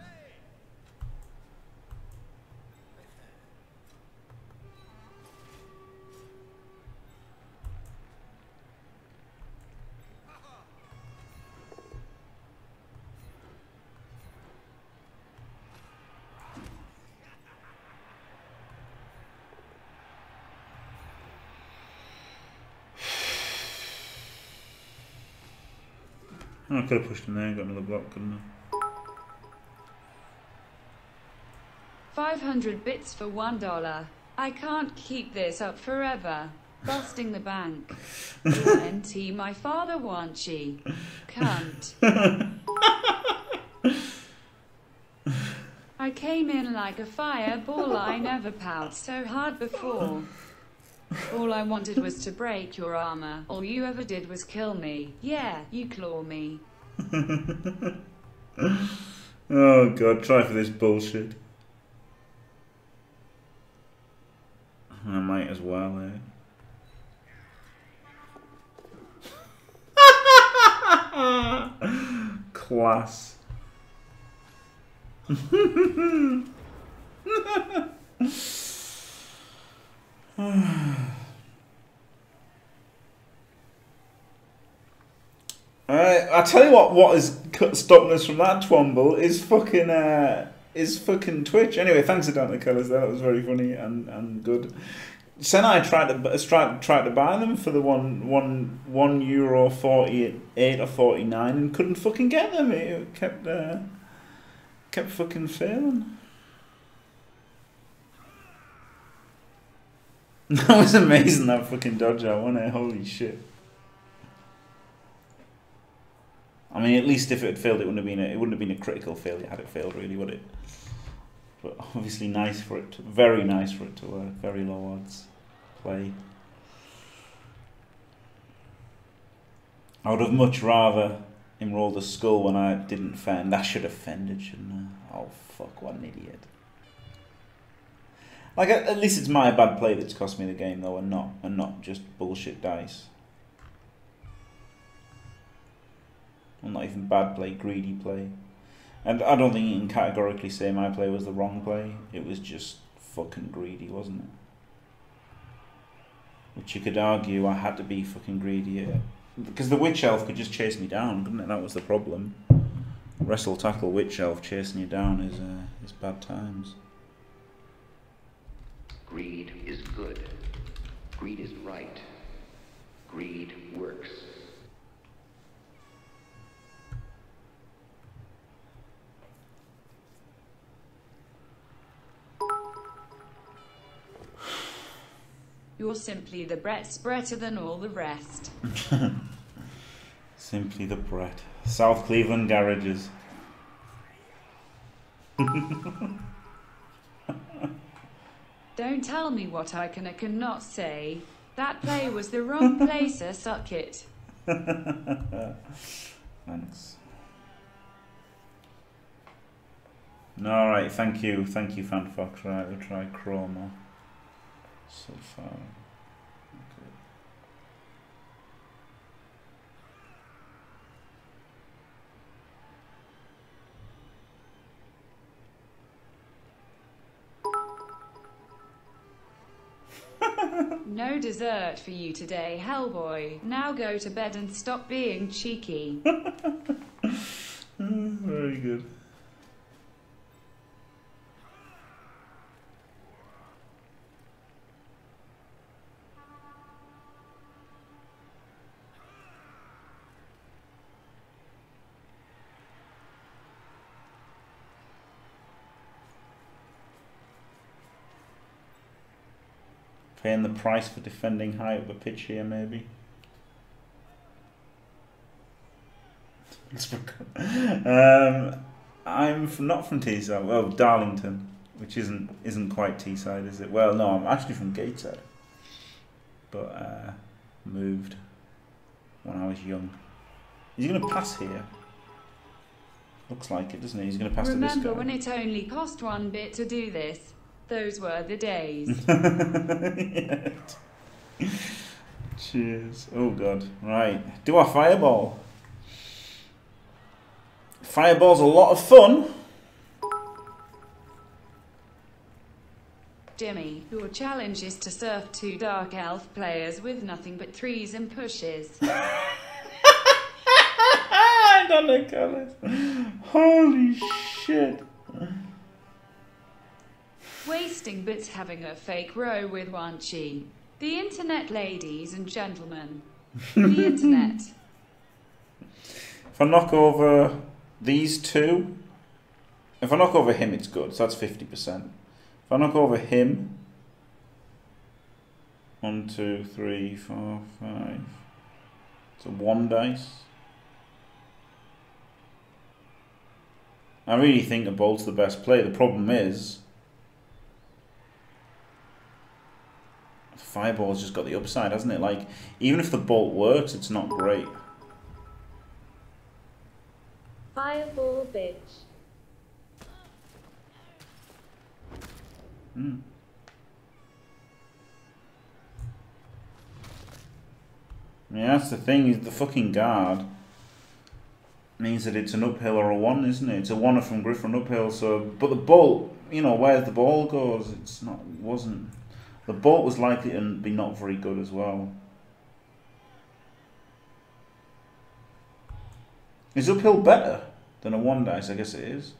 I could have pushed him there, and got another block, couldn't I? 500 bits for $1. I can't keep this up forever. Busting the bank. NT, my father wants ye. Cunt. I came in like a fireball. I never powered so hard before. All I wanted was to break your armor. All you ever did was kill me. Yeah, you claw me. Oh god, try for this bullshit. I might as well, eh? Class. Alright, I tell you what, what cut- stopping us from that twumble is fucking uh, is fucking Twitch. Anyway, thanks to the Colours there. That was very funny and, and good. Senai tried to bu- tried tried to buy them for the one one one euro forty eight or forty nine and couldn't fucking get them. It kept uh, kept fucking failing. That was amazing that fucking dodge out, wasn't it? Holy shit. I mean, at least if it had failed, it wouldn't have been a, it wouldn't have been a critical failure had it failed, really, would it? But obviously, nice for it, to, very nice for it to work. Very low odds play. I would have much rather enrolled roll the skull when I didn't fend. I should have fended, shouldn't I? Oh fuck! What an idiot. Like at, at least it's my bad play that's cost me the game, though, and not and not just bullshit dice. Well, not even bad play, greedy play. And I don't think you can categorically say my play was the wrong play. It was just fucking greedy, wasn't it? Which you could argue I had to be fucking greedy. Because the witch elf could just chase me down, couldn't it? That was the problem. Wrestle tackle witch elf chasing you down is uh, is bad times. Greed is good. Greed is right. Greed works. You're simply the Brett's better than all the rest. Simply the Brett. South Cleveland garages. Don't tell me what I can or cannot say. That play was the wrong place, suck it. Thanks. No, alright, thank you, thank you, FanFox. Right, we'll try Chroma. So far. No dessert for you today, Hellboy. Now go to bed and stop being cheeky. Mm, Very good. Paying the price for defending high up the pitch here, maybe. um, I'm from, not from Teesside. Well, Darlington, which isn't isn't quite Teesside, is it? Well, no, I'm actually from Gateshead, but uh, moved when I was young. He's going to pass here? Looks like it, doesn't he? He's going to pass Remember to this guy. when it only cost one bit to do this? Those were the days. Cheers. Oh god. Right. Do a fireball. Fireball's a lot of fun. Jimmy, your challenge is to surf two Dark Elf players with nothing but threes and pushes. I don't like colours. Holy shit. Wasting bits having a fake row with one chi. The internet, ladies and gentlemen. The internet. If I knock over these two, if I knock over him, it's good. So that's 50%. If I knock over him, one, two, three, four, five. So one dice. I really think the bolt's the best play. The problem is, fireball's just got the upside, hasn't it? Like, even if the bolt works, it's not great. Fireball bitch. Hmm. Yeah, that's the thing. Is the fucking guard means that it's an uphill or a one, isn't it? It's a one from Griffin uphill. So, but the bolt, you know, where the ball goes, it's not. It wasn't. The bolt was likely to be not very good as well. Is uphill better than a one dice? I guess it is.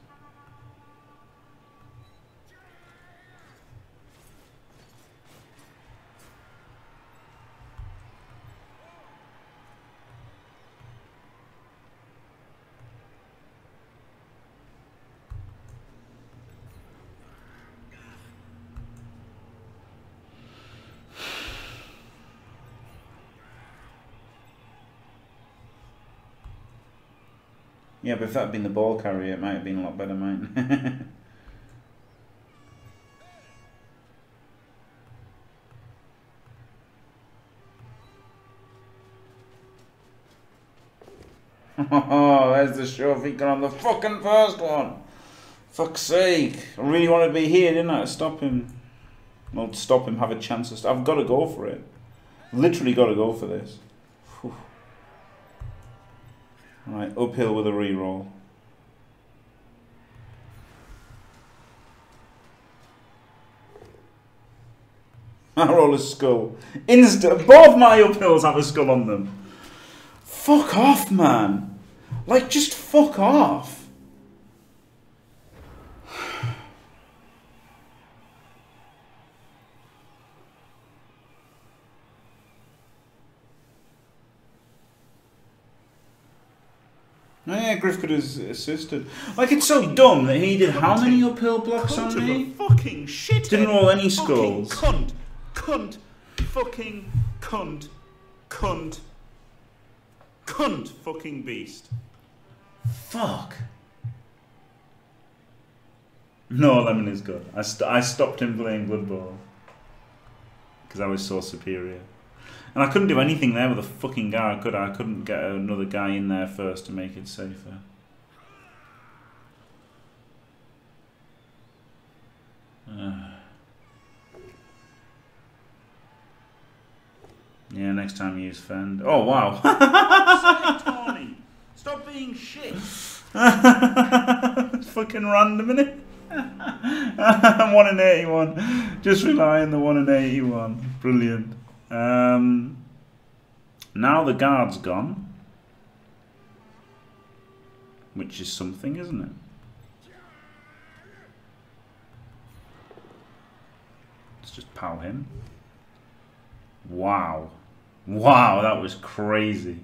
Yeah, but if that had been the ball carrier, it might have been a lot better, mate. oh, there's the show got on the fucking first one. Fuck's sake. I really wanted to be here, didn't I, to stop him. Well, to stop him, have a chance to. I've got to go for it. Literally got to go for this. Whew. Right, uphill with a reroll. I roll a skull. Instant. Both my uphills have a skull on them. Fuck off, man. Like, just fuck off. Griff could have assisted. Like, it's so dumb that he did how many uphill blocks Cunt on me? fucking shit. Didn't eh? roll any skulls. Cunt. Cunt. Fucking cunt. Cunt. Cunt. Fucking beast. Fuck. No, Lemon is good. I, st- I stopped him playing Blood Bowl. Because I was so superior. And I couldn't do anything there with a fucking guy, could I? I couldn't get another guy in there first to make it safer. Uh. Yeah, next time use Fend. Oh, wow. Tony. Stop being shit. it's fucking random, innit? I'm 1 in 81. Just rely on the 1 in 81. Brilliant. Um, now the guard's gone. Which is something, isn't it? Let's just pow him. Wow. Wow, that was crazy.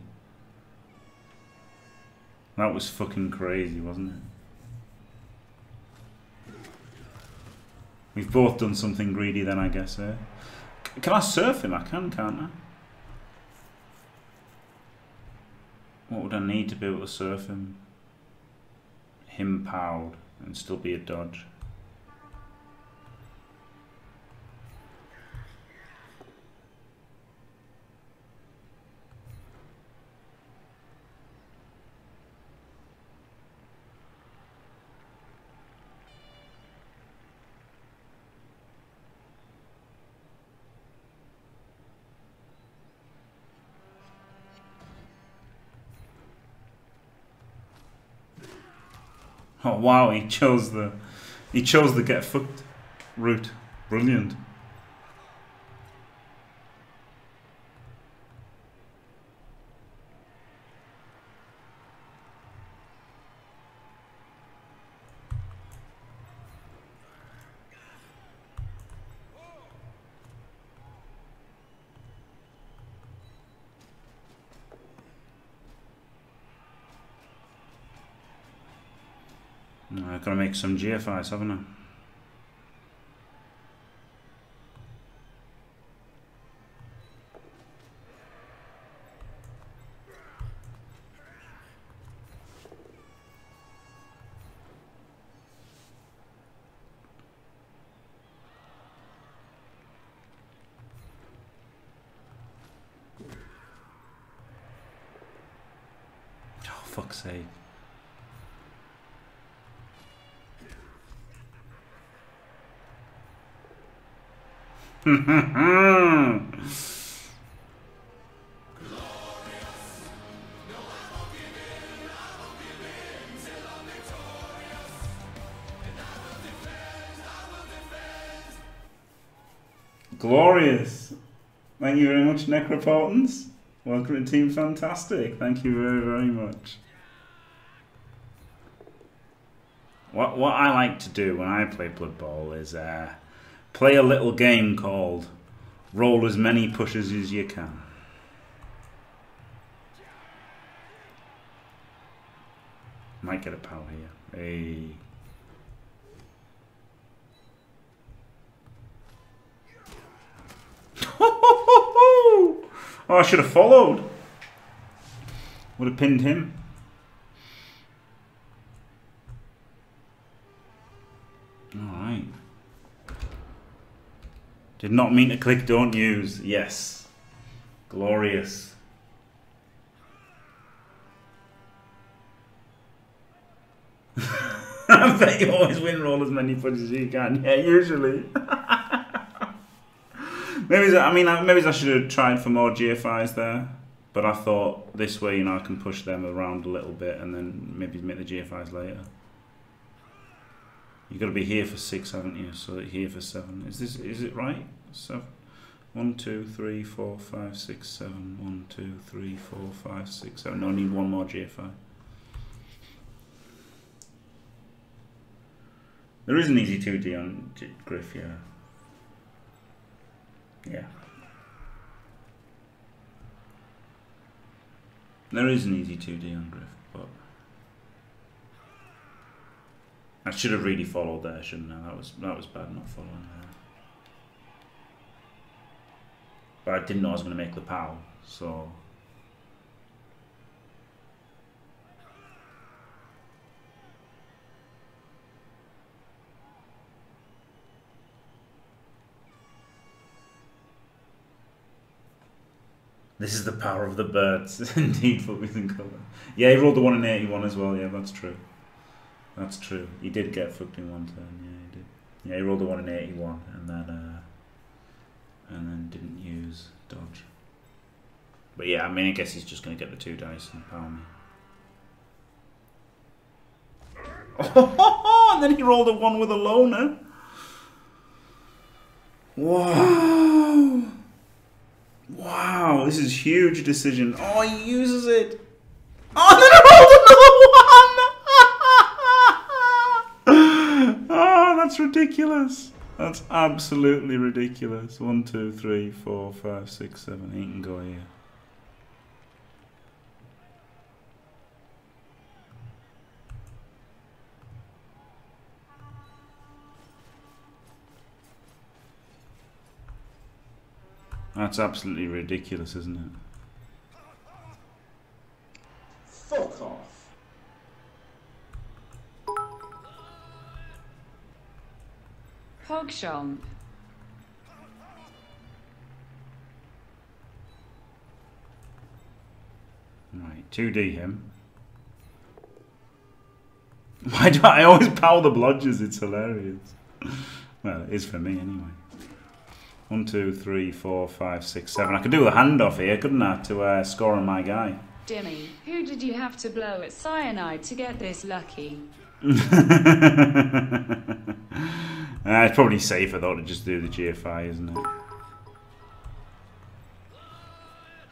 That was fucking crazy, wasn't it? We've both done something greedy then, I guess, eh? Can I surf him? I can, can't I? What would I need to be able to surf him? Him powed and still be a dodge. Wow, he chose the he chose the get fucked route. Brilliant. Some GFIs, haven't I? Oh, fuck's sake. Glorious. Thank you very much, Necropotence. Welcome to Team Fantastic. Thank you very, very much. What what I like to do when I play Blood Bowl is uh, play a little game called Roll as many pushes as you can. Might get a pow here. Hey. oh, I should have followed. Would have pinned him. Alright. Did not mean to click don't use. Yes. Glorious. I bet you always win roll as many punches as you can. Yeah, usually. maybe I mean maybe I should have tried for more GFIs there. But I thought this way, you know, I can push them around a little bit and then maybe make the GFIs later. You've got to be here for six, haven't you? So here for seven. Is this is it right? Seven. One, two, three, four, five, six, seven. One, two, three, four, five, six, seven. No, I need one more GFI. There is an easy 2D on Griff, yeah. Yeah. There is an easy 2D on Griff, but I should have really followed there, shouldn't I? That was that was bad not following there. But I didn't know I was going to make the POW, so This is the power of the birds. Indeed, focus in colour. Yeah, he rolled the one in 81 as well. Yeah, that's true. That's true. He did get fucked in one turn. Yeah, he did. Yeah, he rolled the one in 81 and then uh, and then didn't use dodge. But yeah, I mean, I guess he's just going to get the two dice and power me. and then he rolled a one with a loner. Wow. Wow, this is huge decision. Oh, he uses it. Oh, then he rolled another one. oh, that's ridiculous. That's absolutely ridiculous. One, two, three, four, five, six, seven, eight, and go here. That's absolutely ridiculous, isn't it? Fuck off. PogChamp. Right, 2D him. Why do I, I always power the blodgers? It's hilarious. well, it is for me anyway. One, two, three, four, five, six, seven. I could do a handoff here, couldn't I, to uh, score on my guy? Jimmy, who did you have to blow at cyanide to get this lucky? Uh, it's probably safer though to just do the GFI, isn't it?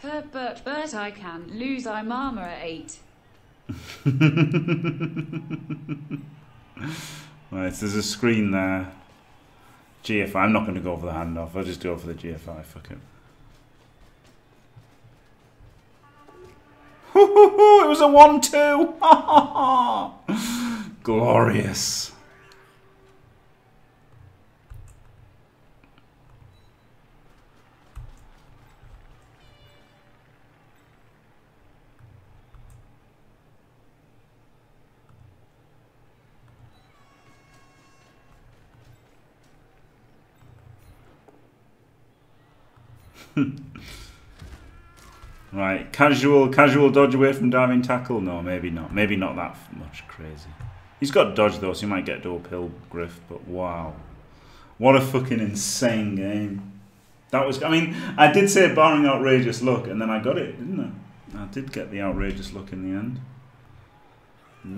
But, but, but I can lose I'm armor at 8. Right, there's a screen there. GFI. I'm not going to go for the handoff. I'll just go for the GFI. Fuck it. It was a 1-2. Glorious. Right, casual, casual dodge away from diving tackle. No, maybe not. Maybe not that much crazy. He's got dodge though, so he might get to uphill griff. But wow, what a fucking insane game! That was. I mean, I did say barring outrageous luck, and then I got it, didn't I? I did get the outrageous luck in the end.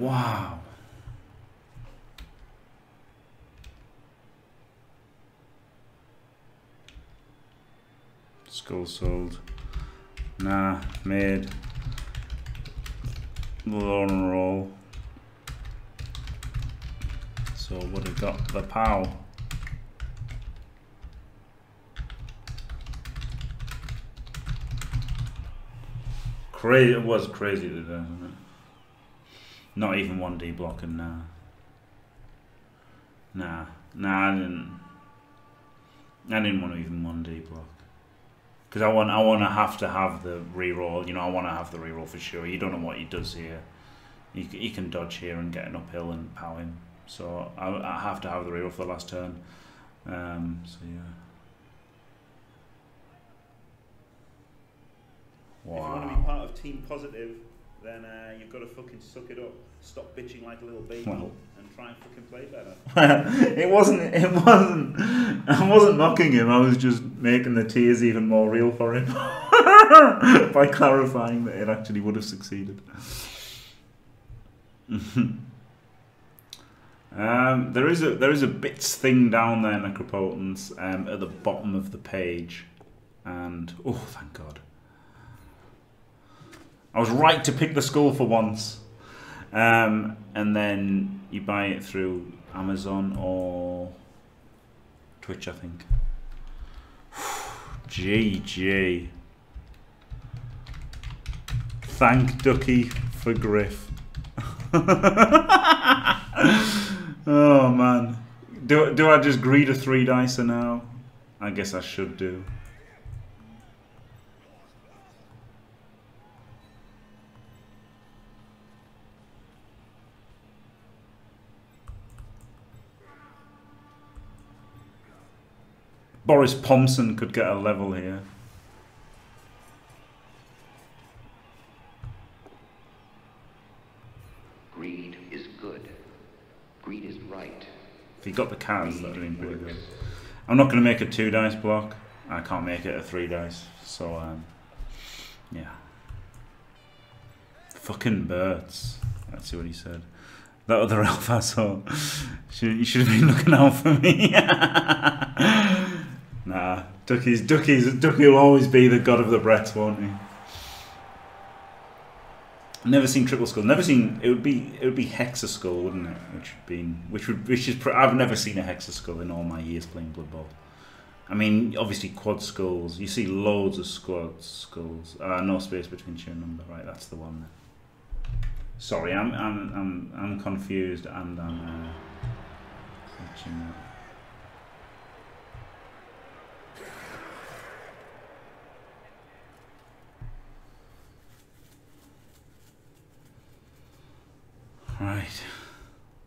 Wow. Skull sold. Nah, made. Low and roll. So would have got the pow. Crazy, it was crazy today, wasn't it? Not even one D blocking now. Nah, nah, I didn't. I didn't want to even one D block because I want I want to have to have the reroll. You know, I want to have the reroll for sure. You don't know what he does here. He, he can dodge here and get an uphill and pow him. So I, I have to have the reroll for the last turn. Um, so yeah. If you want to be Wow. part of Team Positive, then uh, you've got to fucking suck it up. Stop bitching like a little baby Well. and try and fucking play better. it wasn't. It wasn't. I wasn't mocking him. I was just making the tears even more real for him by clarifying that it actually would have succeeded. um, there is a there is a bits thing down there, Necropotence, um, at the bottom of the page, and oh, thank God. I was right to pick the skull for once. Um, and then you buy it through Amazon or Twitch, I think. GG. Thank Ducky for Griff. oh man. Do, do I just greed a three dicer now? I guess I should do. Boris Pomson could get a level here. Greed is good. Greed is right. If he got the cards, that would have pretty good. I'm not going to make a two dice block. I can't make it a three dice. So, um, yeah. Fucking birds. Let's see what he said. That other elf. Should, you should have been looking out for me. nah. Ducky's, Ducky's, Ducky will always be the god of the Bretts, won't he? Never seen triple skull. Never seen. It would be. It would be hexa skull, wouldn't it? Which would be. Which would. Which is. I've never seen a hexa skull in all my years playing Blood Bowl. I mean, obviously quad skulls. You see loads of squad skulls. Uh, no space between two and number. Right, that's the one. Sorry, I'm. I'm. I'm. I'm confused and I'm. Uh, watching that. Right.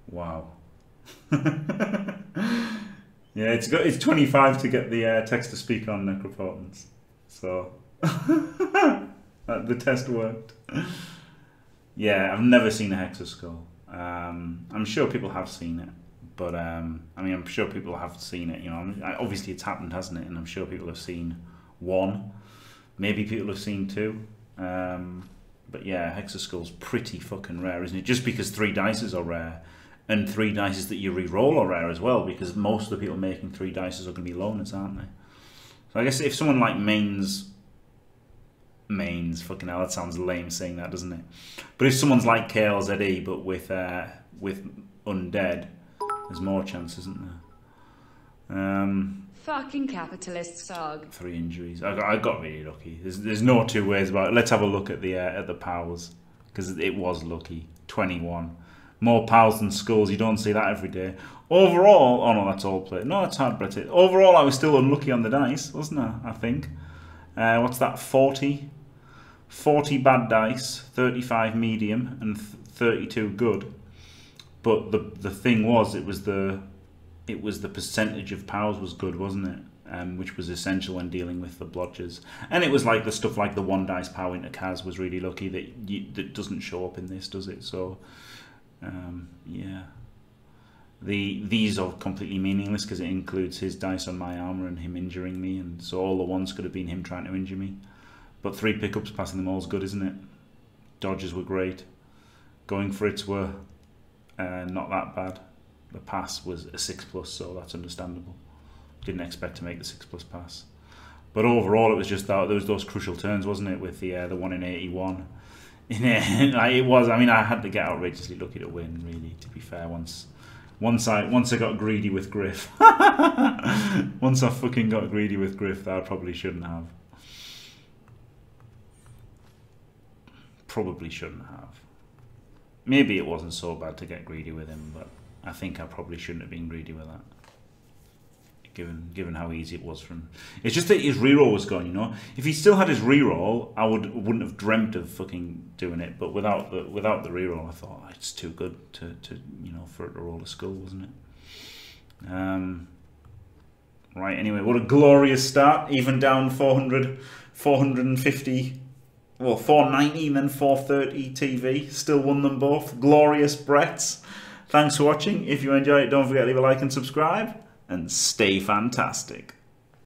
Wow. yeah, it's got it's 25 to get the uh, text to speak on necropotence. So the test worked. Yeah, I've never seen a hexa skull. Um, I'm sure people have seen it, but um, I mean, I'm sure people have seen it. You know, obviously it's happened, hasn't it? And I'm sure people have seen one. Maybe people have seen two. Um, but yeah, Hexaskull's pretty fucking rare, isn't it? Just because three dices are rare, and three dices that you re-roll are rare as well, because most of the people making three dices are going to be loners, aren't they? So I guess if someone like Mains, Mains, fucking hell, that sounds lame saying that, doesn't it? But if someone's like KLZE, but with uh, with undead, there's more chance, isn't there? Um, Fucking capitalist sog. three injuries. I got, I got really lucky. There's, there's no two ways about it. Let's have a look at the uh, at the powers because it was lucky. Twenty one, more powers than skulls. You don't see that every day. Overall, oh no, that's all play. No, that's hard, Brett. Overall, I was still unlucky on the dice, wasn't I? I think. Uh, what's that? 40? 40 bad dice, 35 medium, and th- 32 good. But the the thing was, it was the it was the percentage of powers was good, wasn't it? Um, which was essential when dealing with the blodgers. And it was like the stuff like the one dice power into cas was really lucky that you, that doesn't show up in this, does it? So, um, yeah. The these are completely meaningless because it includes his dice on my armor and him injuring me, and so all the ones could have been him trying to injure me. But three pickups passing them all is good, isn't it? Dodges were great. Going for it were uh, not that bad. The pass was a six plus, so that's understandable. Didn't expect to make the six plus pass. But overall, it was just that there was those crucial turns, wasn't it, with the uh, the one in eighty one. Like, it was. I mean, I had to get outrageously lucky to win. Really, to be fair, once once I once I got greedy with Griff. once I fucking got greedy with Griff, that I probably shouldn't have. Probably shouldn't have. Maybe it wasn't so bad to get greedy with him, but I think I probably shouldn't have been greedy with that. Given given how easy it was from. It's just that his reroll was gone, you know. If he still had his reroll, I would wouldn't have dreamt of fucking doing it. But without the without the reroll, I thought "Oh, it's too good to, to you know for it to roll a skull, wasn't it? Um, right. Anyway, what a glorious start. Even down 400, 450 well, 490 and then 430 TV. Still won them both. Glorious Bretts. Thanks for watching. If you enjoyed it, don't forget to leave a like and subscribe. And stay fantastic.